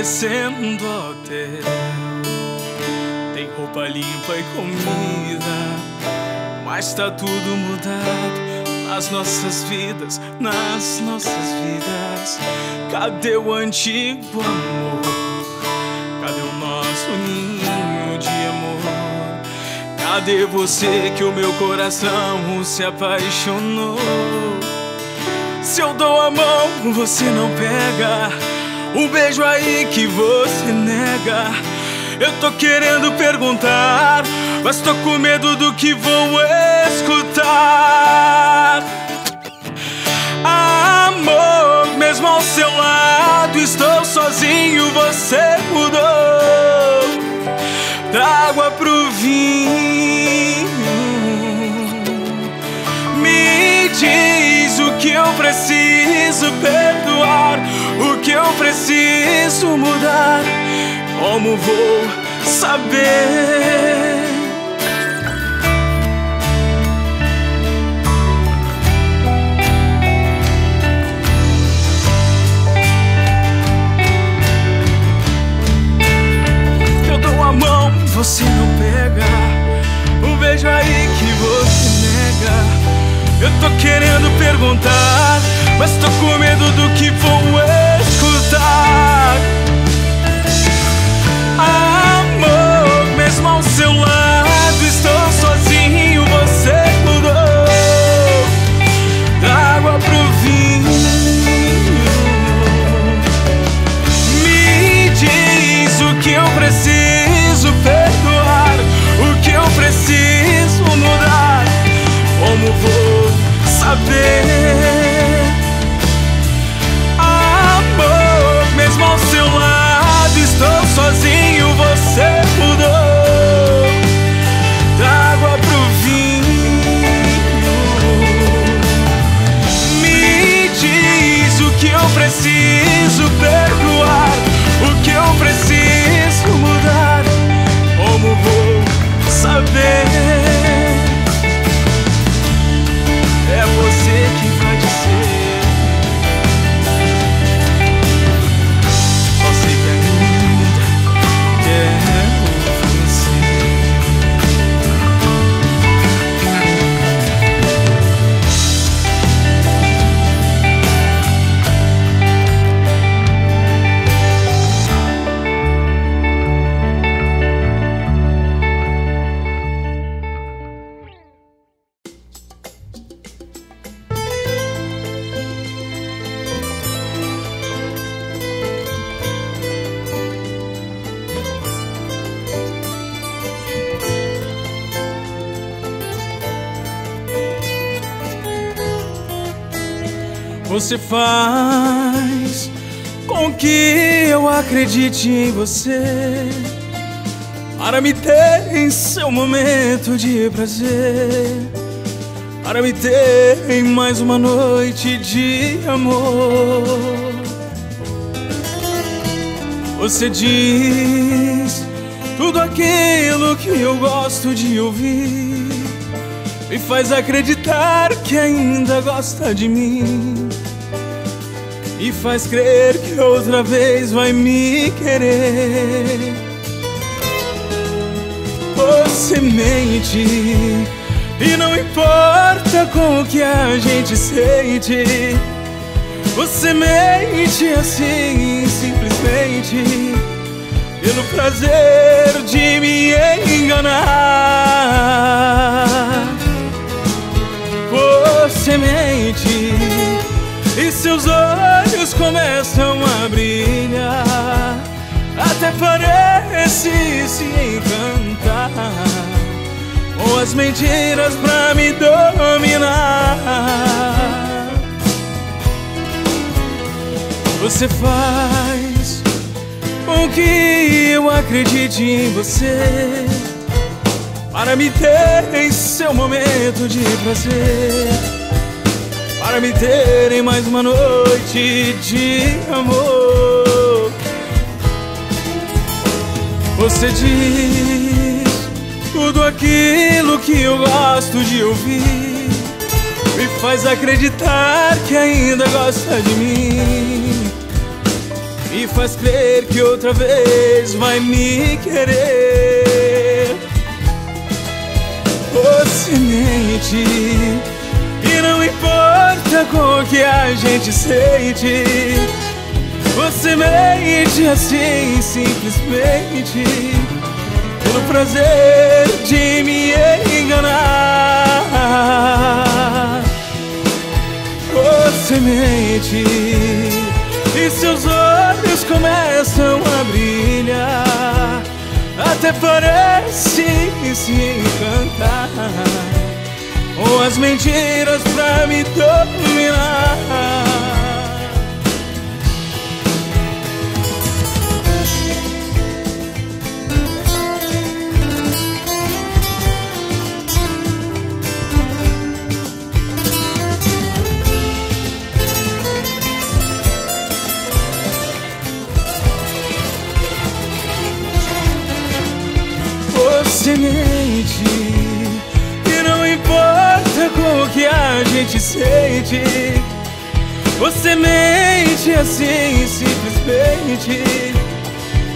parecendo hotel. Tem roupa limpa e comida, mas tá tudo mudado nas nossas vidas, nas nossas vidas. Cadê o antigo amor? Cadê o nosso ninho de amor? Cadê você que o meu coração se apaixonou? Se eu dou a mão, você não pega. Um beijo aí que você nega. Eu tô querendo perguntar, mas tô com medo do que vou escutar. Amor, mesmo ao seu lado, estou sozinho, você mudou. Da água pro vinho. Me diz que eu preciso perdoar o que eu preciso mudar. Como vou saber? Eu dou a mão, você não pega. Um beijo aí que você. Eu tô querendo perguntar, mas tô com medo do que vou escutar. Amor, mesmo ao seu lado, Você faz com que eu acredite em você para me ter em seu momento de prazer, para me ter em mais uma noite de amor. Você diz tudo aquilo que eu gosto de ouvir, me faz acreditar que ainda gosta de mim e faz crer que outra vez vai me querer. Você mente e não importa com o que a gente sente. Você mente assim, simplesmente pelo prazer de me enganar. Você mente e seus olhos começam a brilhar. Até parece se encantar com as mentiras pra me dominar. Você faz com que eu acredite em você para me ter em seu momento de prazer para me ter em mais uma noite de amor. Você diz tudo aquilo que eu gosto de ouvir, me faz acreditar que ainda gosta de mim, me faz crer que outra vez vai me querer. Você mente com o que a gente sente. Você mente assim simplesmente. Pelo prazer de me enganar. Você mente. E seus olhos começam a brilhar. Até parece se encantar ou as mentiras pra me dominar. Você gente sente. Você mente assim, simplesmente,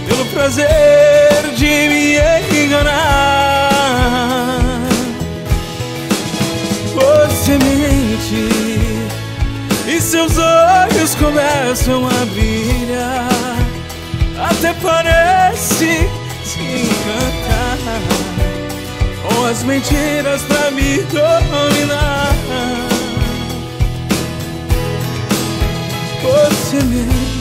pelo prazer de me enganar. Você mente e seus olhos começam a brilhar, até parece se encantar com as mentiras pra me dominar. Você mente. Perde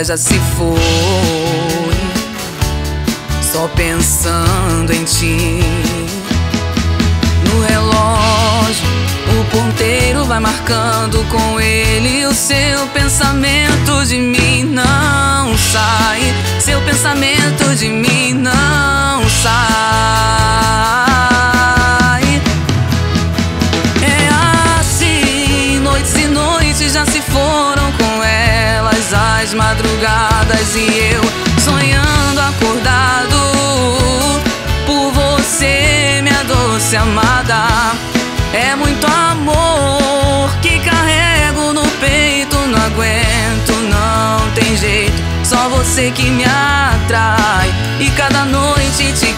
afora já se foi. Só pensando em ti. No relógio, o ponteiro vai marcando com ele o seu pensamento de mim não sai. Seu pensamento de mim e eu sonhando acordado por você, minha doce amada. É muito amor que carrego no peito, não aguento, não tem jeito. Só você que me atrai e cada noite te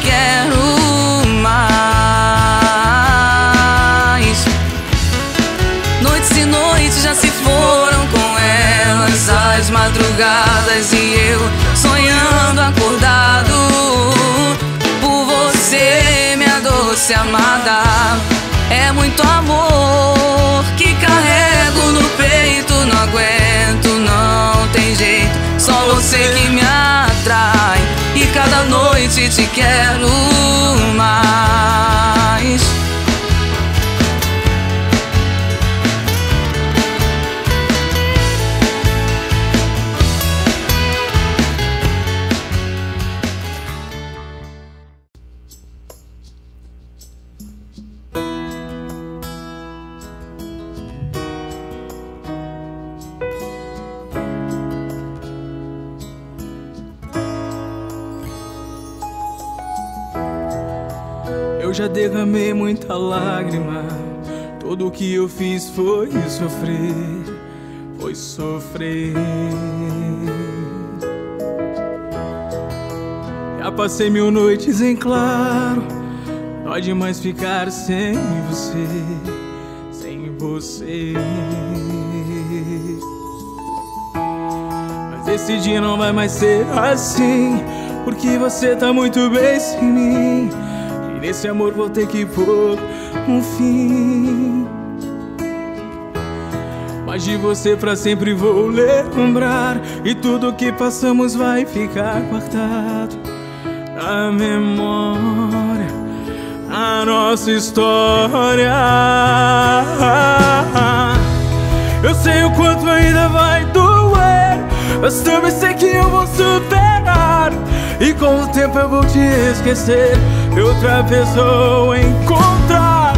as madrugadas e eu sonhando acordado por você, minha doce amada. É muito amor que carrego no peito, não aguento, não tem jeito. Só você que me atrai e cada noite te quero mais. Já derramei muita lágrima. Tudo que eu fiz foi sofrer, foi sofrer. Já passei mil noites em claro. Dói demais ficar sem você, sem você. Mas esse dia não vai mais ser assim, porque você tá muito bem sem mim. Nesse amor vou ter que pôr um fim. Mas de você pra sempre vou lembrar. E tudo que passamos vai ficar guardado na memória. A nossa história. Eu sei o quanto ainda vai doer. Mas também sei que eu vou superar. E com o tempo eu vou te esquecer e outra pessoa encontrar.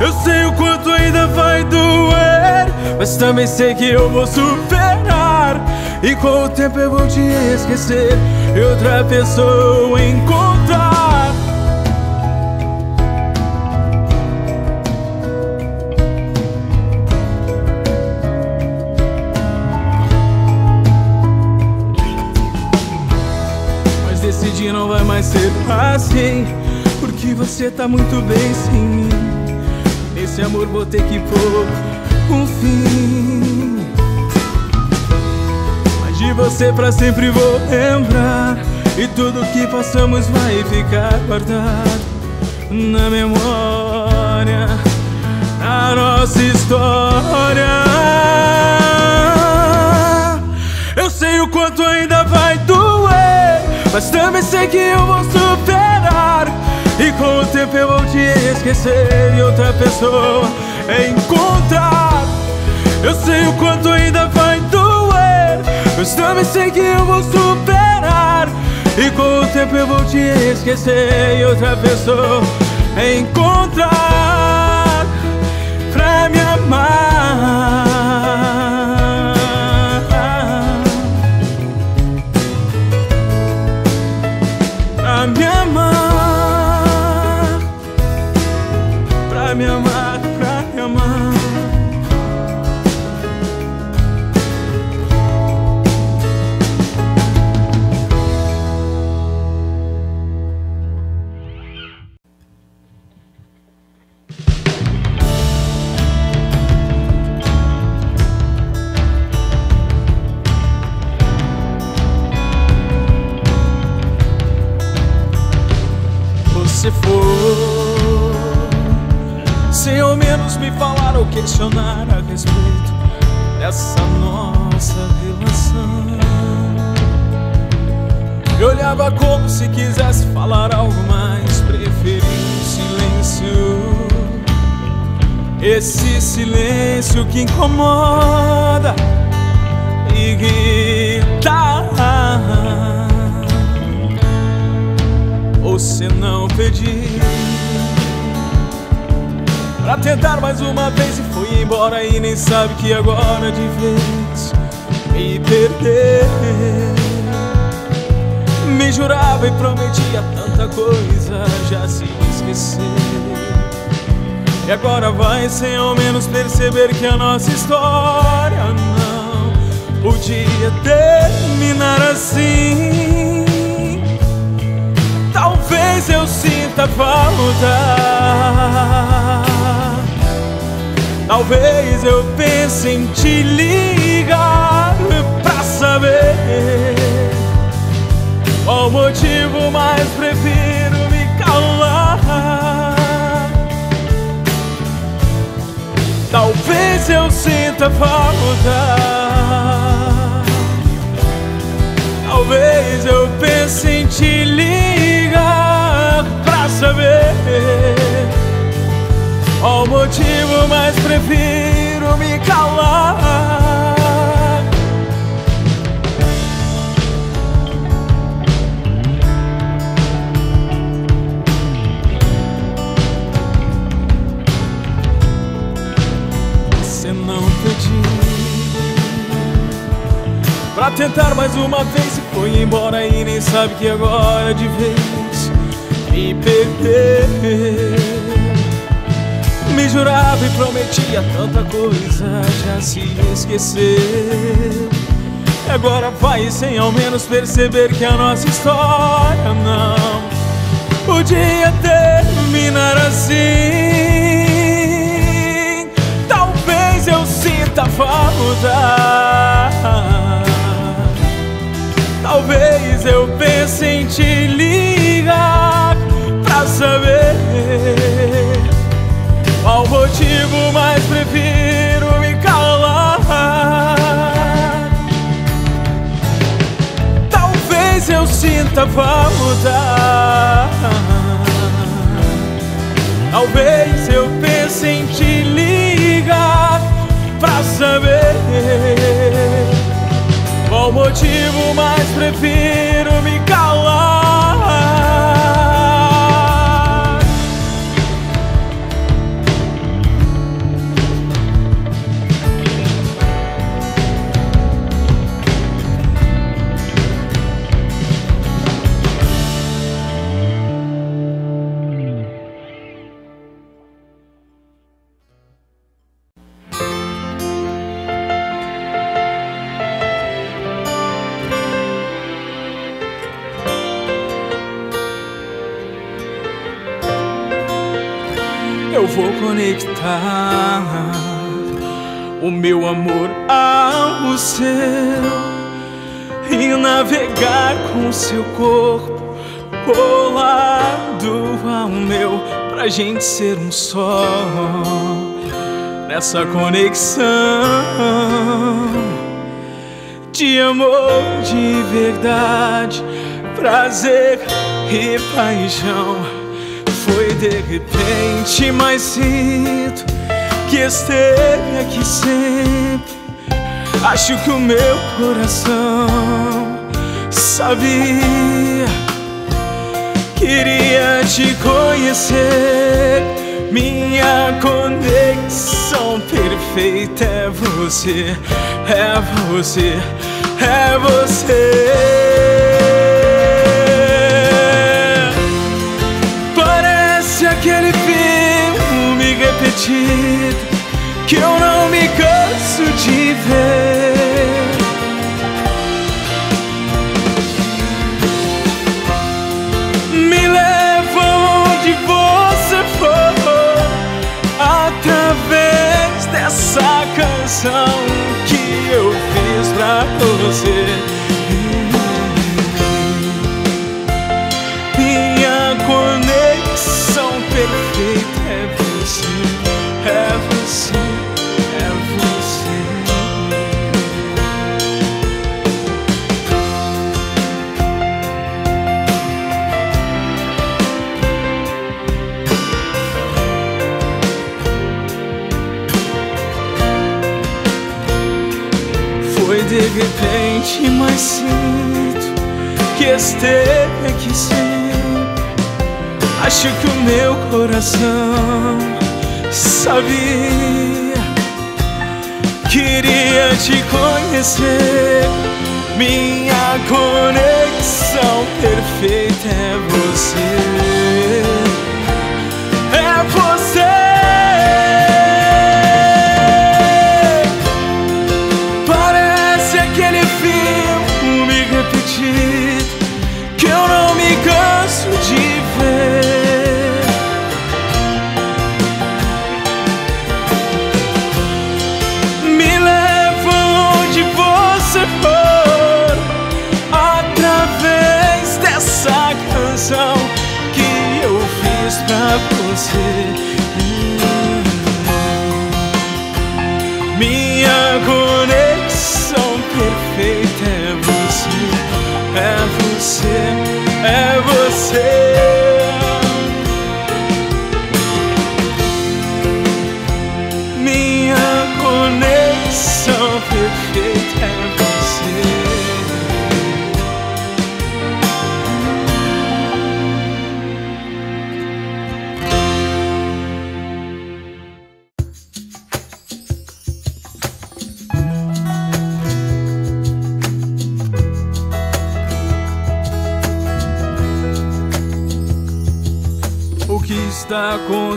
Eu sei o quanto ainda vai doer, mas também sei que eu vou superar. E com o tempo eu vou te esquecer e outra pessoa encontrar. Assim Porque você tá muito bem sem mim Nesse amor vou ter que pôr um fim. Mas de você pra sempre vou lembrar E tudo que passamos vai ficar guardado Na memória A nossa história mas também sei que eu vou superar. E com o tempo eu vou te esquecer E outra pessoa encontrar. Eu sei o quanto ainda vai doer. Mas também sei que eu vou superar. E com o tempo eu vou te esquecer E outra pessoa encontrar. Pra me amar silêncio que incomoda e grita. Você não pediu Pra tentar mais uma vez e foi embora E nem sabe que agora de vez Me perder Me jurava e prometia tanta coisa Já se esqueceu E agora vai sem ao menos perceber Que a nossa história não Podia terminar assim Talvez eu sinta falta. Talvez eu pense em te ligar pra saber qual motivo, mas prefiro Talvez eu sinta falta. Talvez eu pense em te ligar pra saber qual motivo, mas prefiro me calar. Pra tentar mais uma vez e foi embora e nem sabe que agora de vez me perder. Me jurava e prometia tanta coisa, já se esqueceu. E agora vai sem ao menos perceber que a nossa história não podia terminar assim. Talvez eu sinta falta. Talvez eu pense em te ligar pra saber qual motivo, mas prefiro me calar. Talvez eu sinta falta. Talvez eu pense em te ligar pra saber qual motivo, mas prefiro me meu amor ao seu e navegar com seu corpo colado ao meu pra gente ser um só nessa conexão de amor de verdade, prazer e paixão. Foi de repente, mas sinto que esteve aqui sempre. Acho que o meu coração sabia. Queria te conhecer. Minha conexão perfeita é você, é você, é você. Que eu não me canso de ver. Me leva onde você for, através dessa canção que eu fiz pra você. Repente, mas sinto que esteve aqui sempre. Acho que o meu coração sabia. Queria te conhecer. Minha conexão perfeita é você. Minha é você.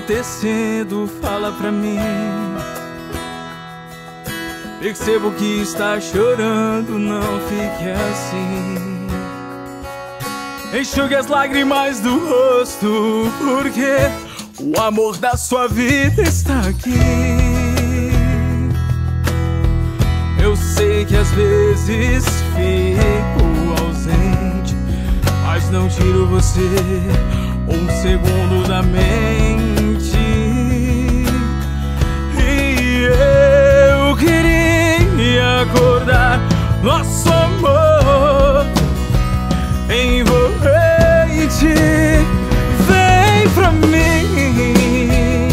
Acontecendo? Fala pra mim. Percebo que está chorando, não fique assim. Enxugue as lágrimas do rosto, porque o amor da sua vida está aqui. Eu sei que às vezes fico ausente, mas não tiro você um segundo da mente. Eu queria acordar nosso amor envolvente. Vem pra mim,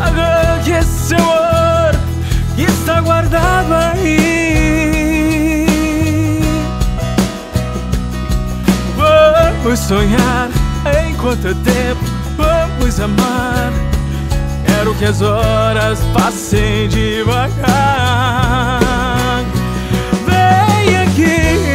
arranque esse amor que está guardado aí. Vamos sonhar enquanto é tempo, vamos amar. Que as horas passem devagar. Vem aqui,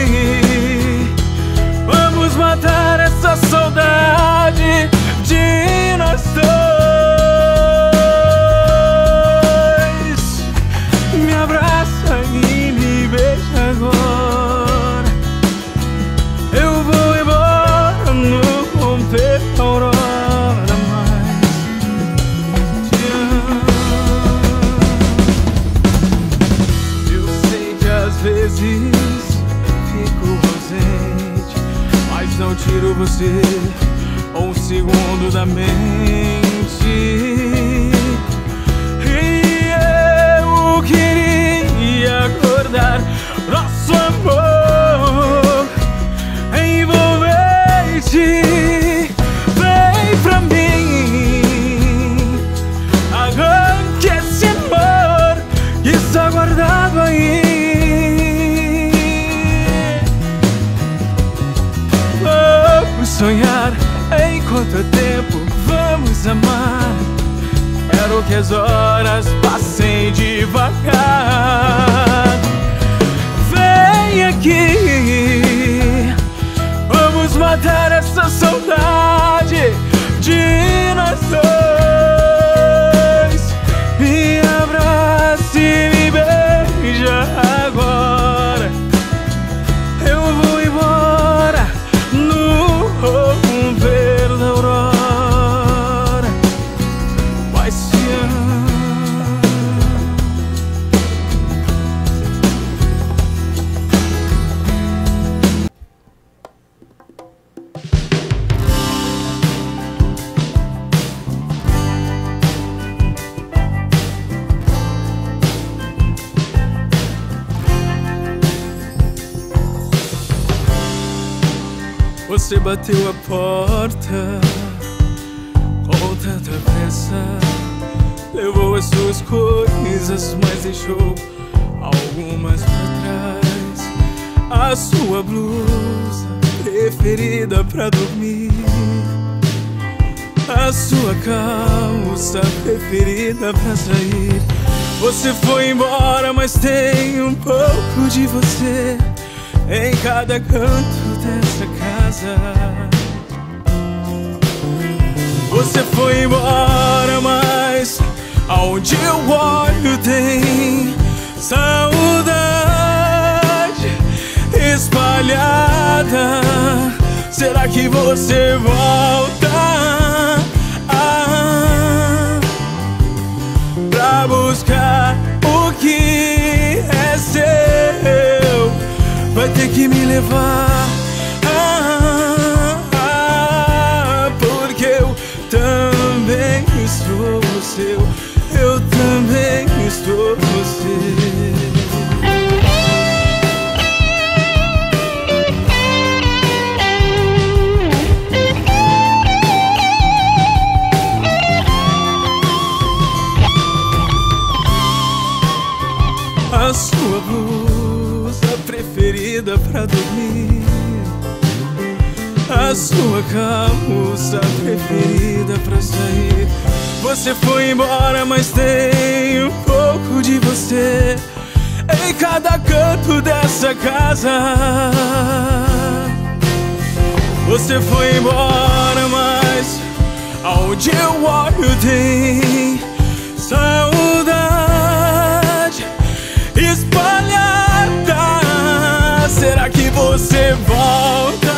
você um segundo da mente. canto dessa casa. Você foi embora, mas aonde eu olho tem saudade espalhada. Será que você volta? me levar. sua calça preferida pra sair. Você foi embora, mas tem um pouco de você em cada canto dessa casa. Você foi embora, mas aonde eu olho tem saudade espalhada. Será que você volta?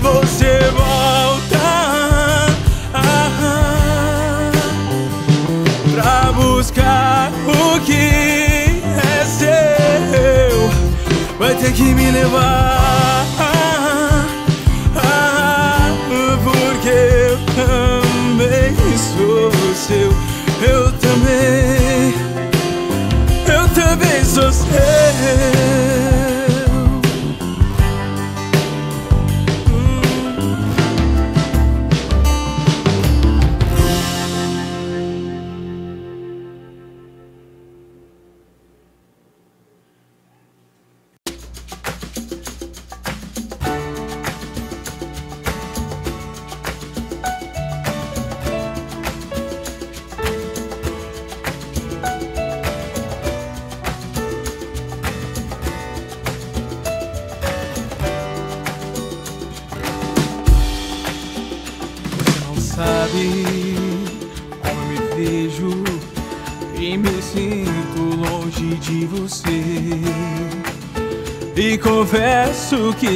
você volta ah, pra buscar o que é seu. Vai ter que me levar.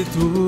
tu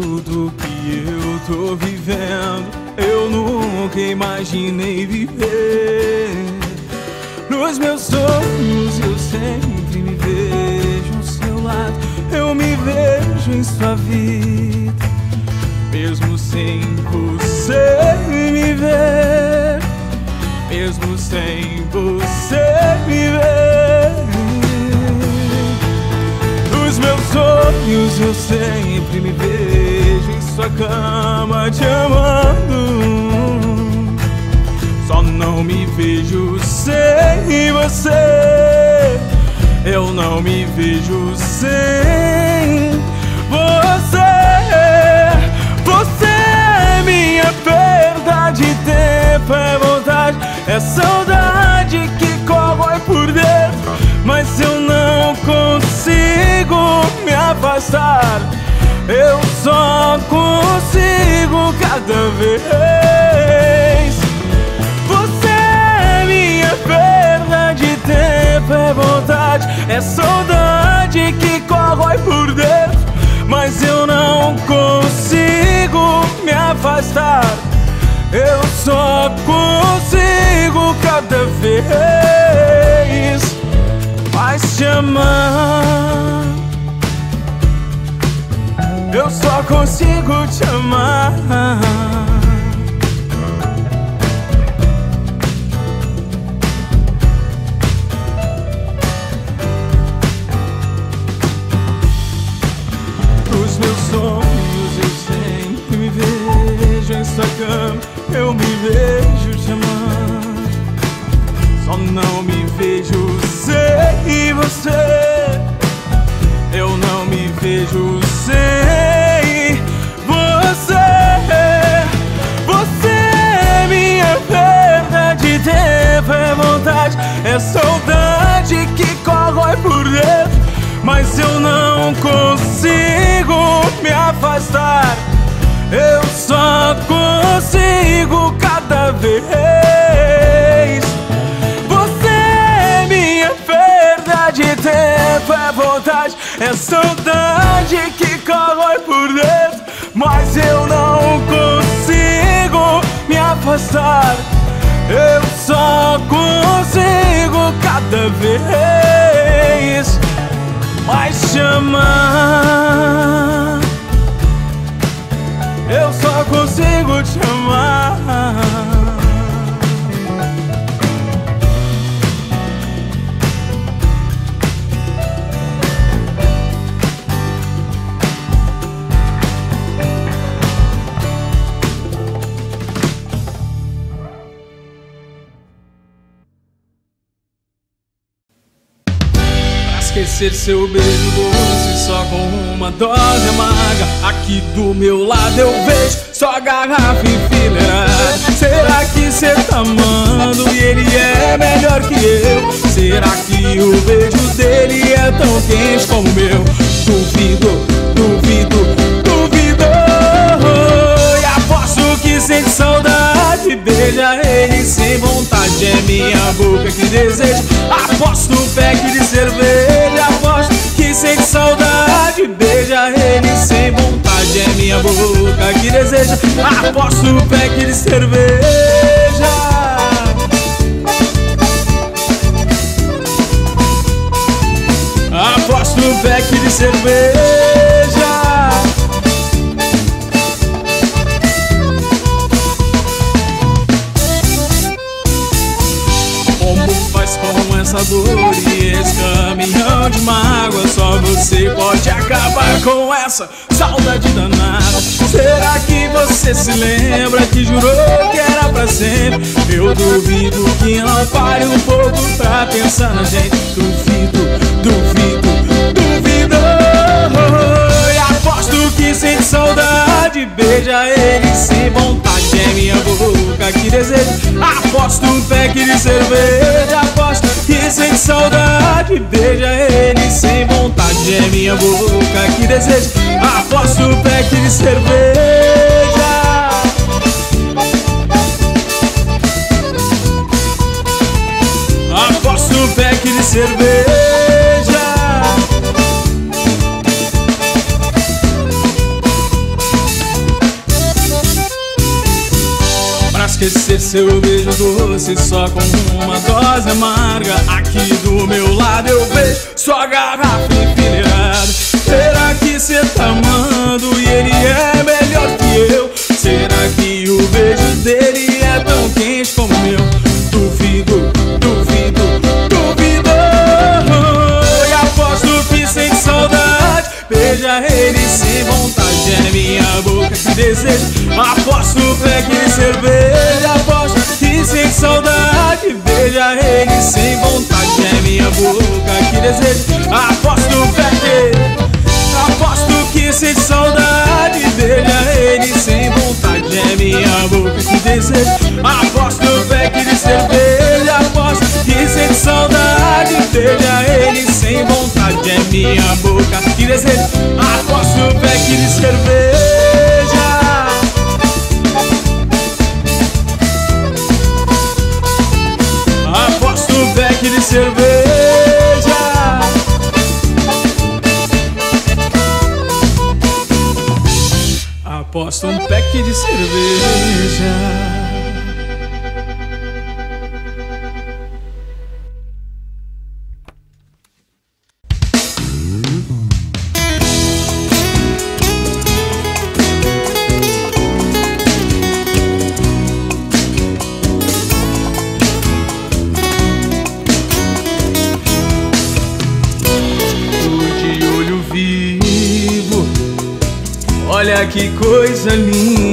é saudade que corrói por dentro, mas eu não consigo me afastar. Eu só consigo cada vez mais chamar. Eu só consigo te seu beijo doce só com uma dose amarga. Aqui do meu lado eu vejo só garrafa enfileirada. Será que cê tá amando e ele é melhor que eu? Será que o beijo dele é tão quente como o meu? Duvido, duvido, duvido. E aposto que sente saudade, beija ele sem vontade. É minha boca que deseja. Aposto um pack de cerveja. Aposto que sente saudade, beija ele sem vontade. É minha boca que deseja. Aposto um pack de cerveja. Aposto um pack de cerveja. Como faz com essa dor de mágoa? Só você pode acabar com essa saudade danada. Será que você se lembra que jurou que era pra sempre? Eu duvido que não pare um pouco pra pensar na gente. Duvido, duvido, duvido. E aposto que sente saudade, beija ele sem vontade. Minha boca que deseja. Aposto um pack de cerveja. Aposto que sente saudade, beija ele sem vontade. É minha boca que deseja. Aposto um pack de cerveja. Aposto um pack de cerveja. Esquecer seu beijo doce só com uma dose amarga. Aqui do meu lado eu vejo só garrafa enfileirada Será que cê tá amando e ele é melhor que eu? Será que o beijo dele é tão quente como o meu? Duvido, duvido, duvido E aposto que sente saudade. Beija ele sem vontade É minha boca que deseja que deseja Aposto pack Aposto que sente saudade Beija ele sem vontade É minha boca que deseja Aposto pack de cerveja Aposto que sente saudade Beija ele sem vontade É minha boca. Que deseja Aposto pack de cerveja Aposto pack de cerveja Pack de cerveja. Que coisa linda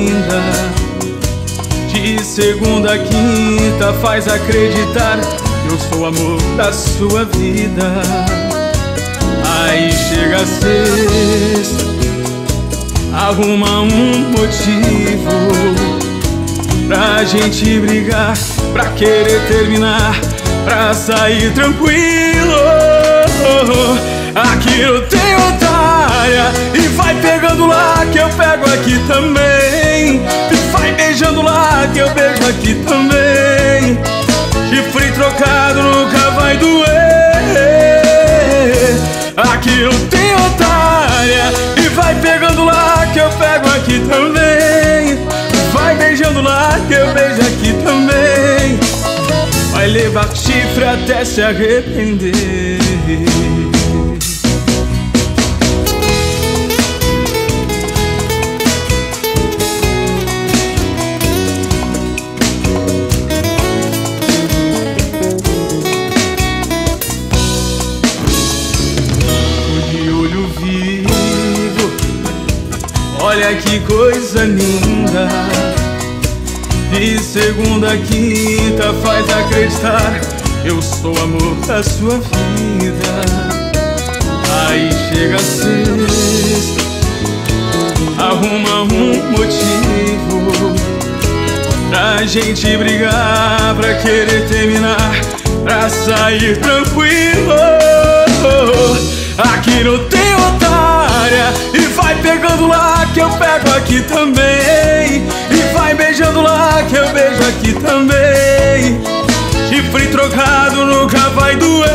De segunda a quinta faz acreditar Eu sou o amor da sua vida. Aí chega a sexta Arruma um motivo Pra gente brigar Pra querer terminar Pra sair tranquilo. Aqui eu tenho otária E vai pegando lá que eu pego aqui também E vai beijando lá que eu beijo aqui também. Chifre trocado nunca vai doer. Aqui eu tenho otária E vai pegando lá que eu pego aqui também. Vai beijando lá que eu beijo aqui também. Vai levar chifre até se arrepender Olha que coisa linda. De segunda a quinta faz acreditar. Eu sou amor da sua vida. Aí chega sexta. Arruma um motivo Pra gente brigar, pra querer terminar Pra sair tranquilo. Aqui otária E vai pegando lá que eu pego aqui também. E vai beijando lá que eu beijo aqui também. Chifre trocado nunca vai doer.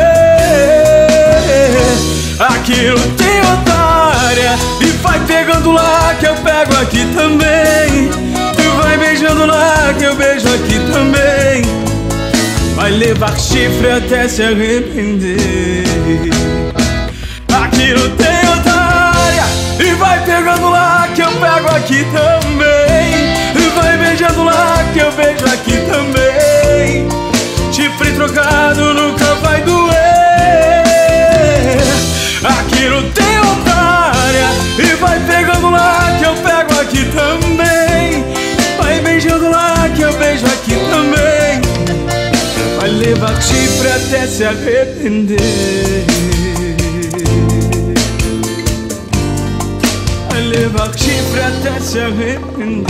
Aqui não tem otária. E vai pegando lá que eu pego aqui também. E vai beijando lá que eu beijo aqui também. Vai levar chifre até se arrepender. Aqui não tem otária vai pegando lá que eu pego aqui também. Vai beijando lá que eu beijo aqui também. Chifre trocado nunca vai doer. Aqui não tem otária E vai pegando lá que eu pego aqui também. Vai beijando lá que eu beijo aqui também. Vai levar chifre até se arrepender arrepender.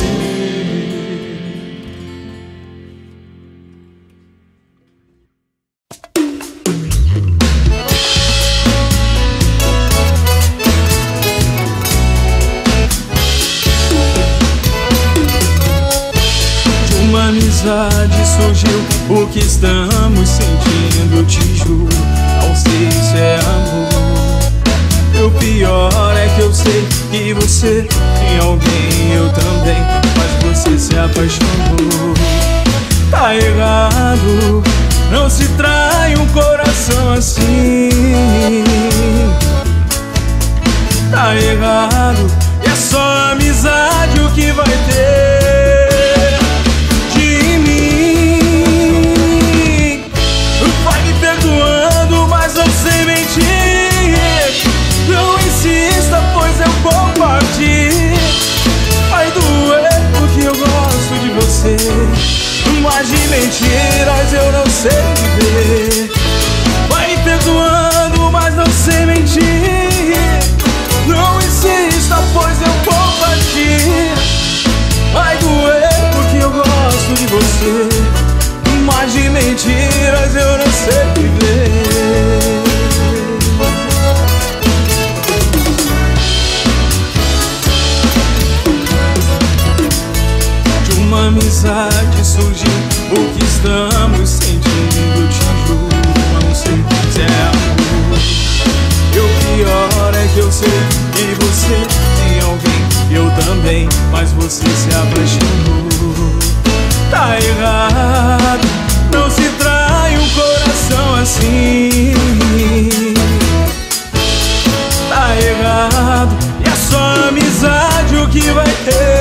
De uma amizade surgiu o que estamos sentindo, te juro. Não sei se é amor. O pior que eu sei que você tem alguém, eu também. Mas você se apaixonou. Tá errado, não se trai um coração assim. Tá errado, é só amizade o que vai ter mentiras eu não sei estamos sentindo. Te juro, não sei se é amor. Pior é que eu sei que você tem alguém, eu também, mas você se apaixonou. Tá errado, não se trai um coração assim. Tá errado, e é só amizade o que vai ter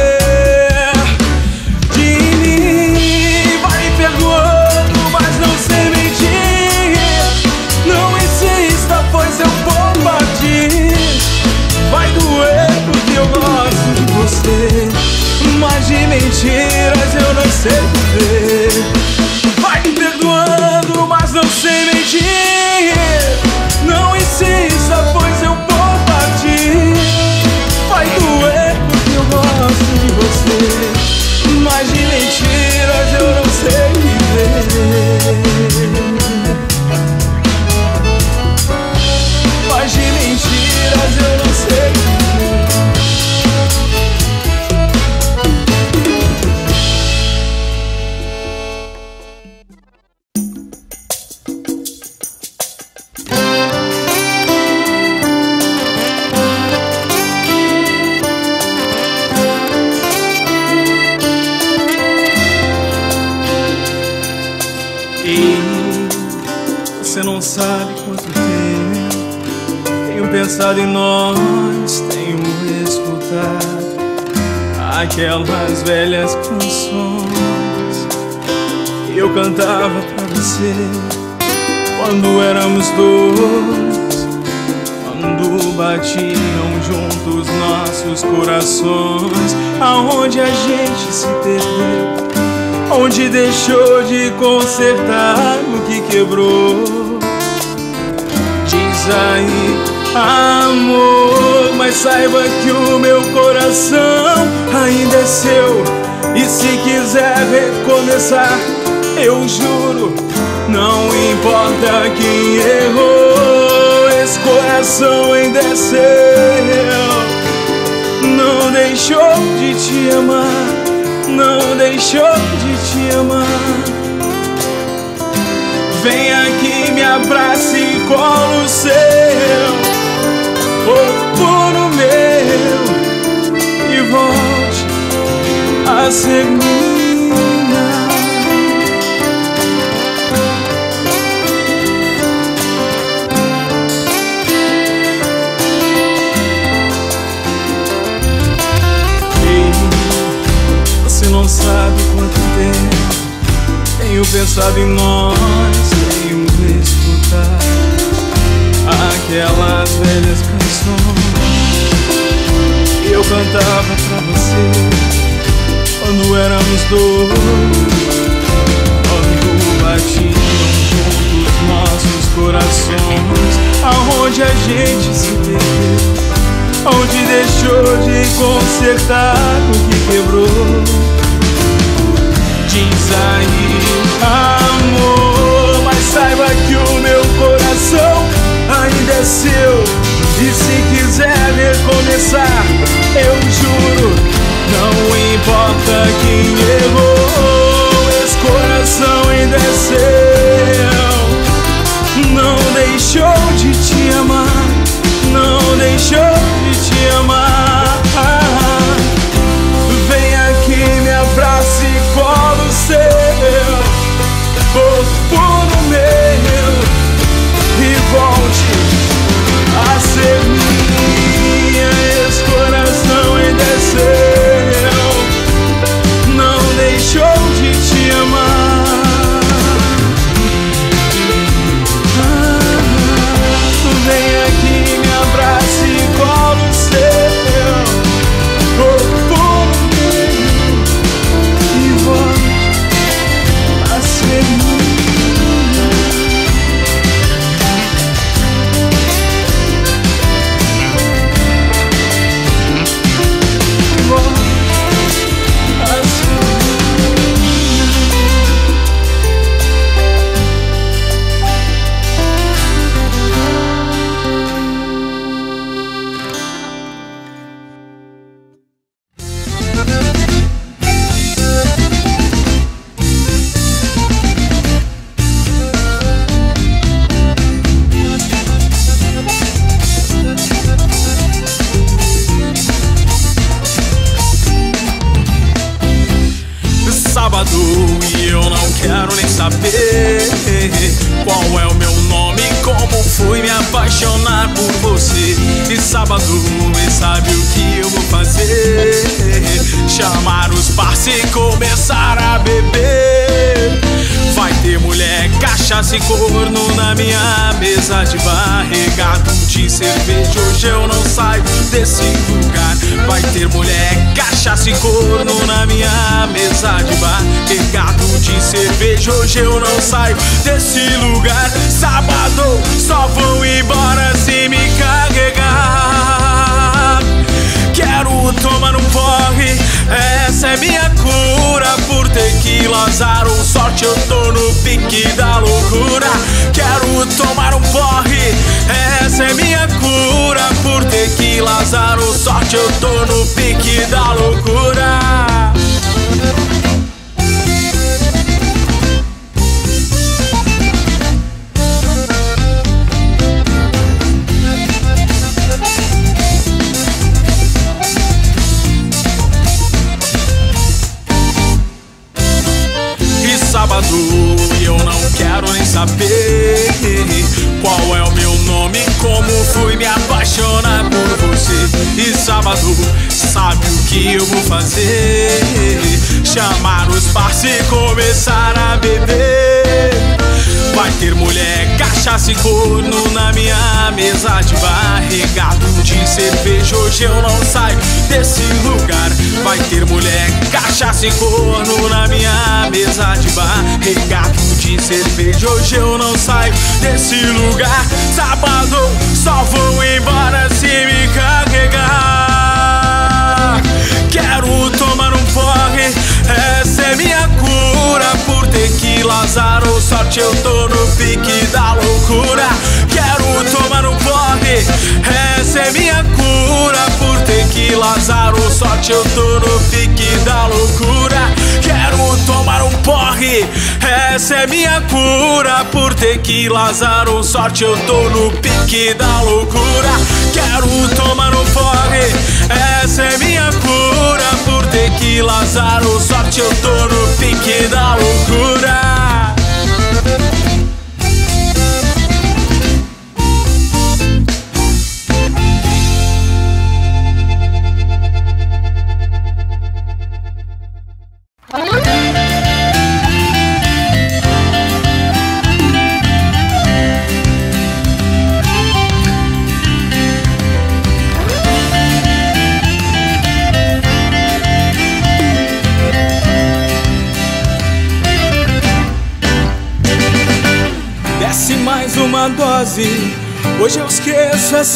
mentiras eu não sei consertar o que quebrou. Diz aí, amor Mas saiba que o meu coração ainda é seu. E se quiser recomeçar, eu juro Não importa quem errou Esse coração ainda é seu. Não deixou de te amar não deixou de te amar. Vem aqui, me abrace e colo seu, corpo no meu e volte a ser minha. não sabe quanto tempo tenho pensado em nós, tenho escutado aquelas velhas canções que eu cantava pra você quando éramos dois, quando batiam nossos corações, aonde a gente se perdeu. Onde deixou de consertar o que quebrou aí, amor. Mas saiba que o meu coração ainda é seu. E se quiser recomeçar, eu juro, não importa quem errou, esse coração ainda é seu. Não deixou ou sorte eu tô no pique da loucura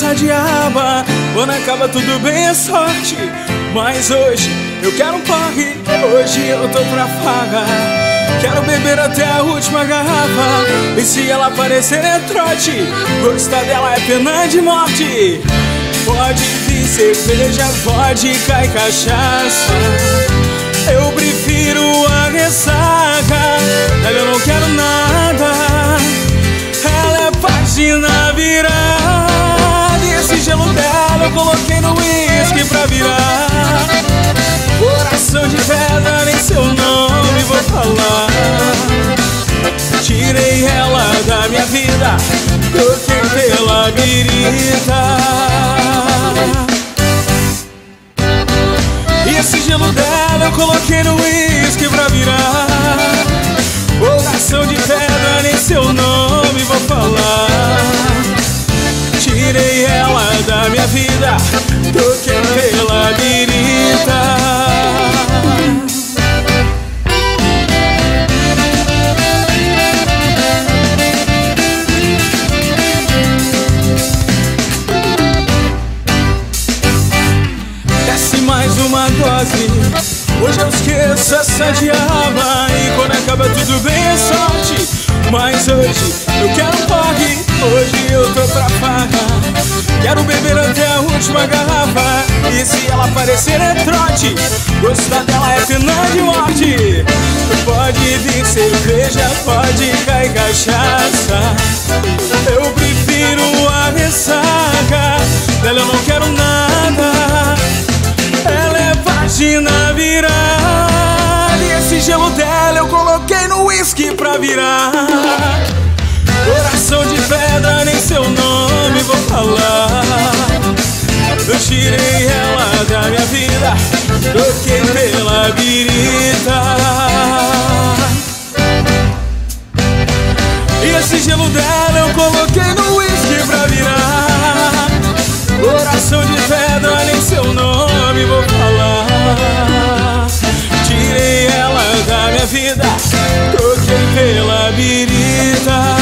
essa diaba. Quando acaba tudo bem é sorte. Mas hoje eu quero um porre. Hoje eu tô pra farra. Quero beber até a última garrafa. E se ela aparecer é trote. Gostar dela é pena de morte. Pode vir cerveja, vodka e cachaça. Eu prefiro a ressaca. Ela eu não quero nada. Ela é página virada coloquei no uísque pra virar. Coração de pedra, nem seu nome vou falar. Tirei ela da minha vida Troquei pela birita. E esse gelo dela eu coloquei no uísque pra virar. Coração de pedra, nem seu nome vou falar Tirei ela da minha vida Troquei pela birita. Desce mais uma dose Hoje eu esqueço essa diaba E quando acaba tudo bem é sorte. Mas hoje eu quero um porre Hoje eu tô pra farra Quero beber até a última garrafa. E se ela aparecer é trote Gostar dela é pena de morte. Pode vir cerveja, pode cair cachaça. Eu prefiro a ressaca. Dela eu não quero nada. Ela é vagina virada E esse gelo dela eu coloquei no uísque pra virar. Coração de pedra, nem seu nome vou falar Eu tirei ela da minha vida Troquei pela birita. E esse gelo dela eu coloquei no uísque pra virar. Coração de pedra, nem seu nome vou falar. Tirei ela da minha vida Troquei pela birita.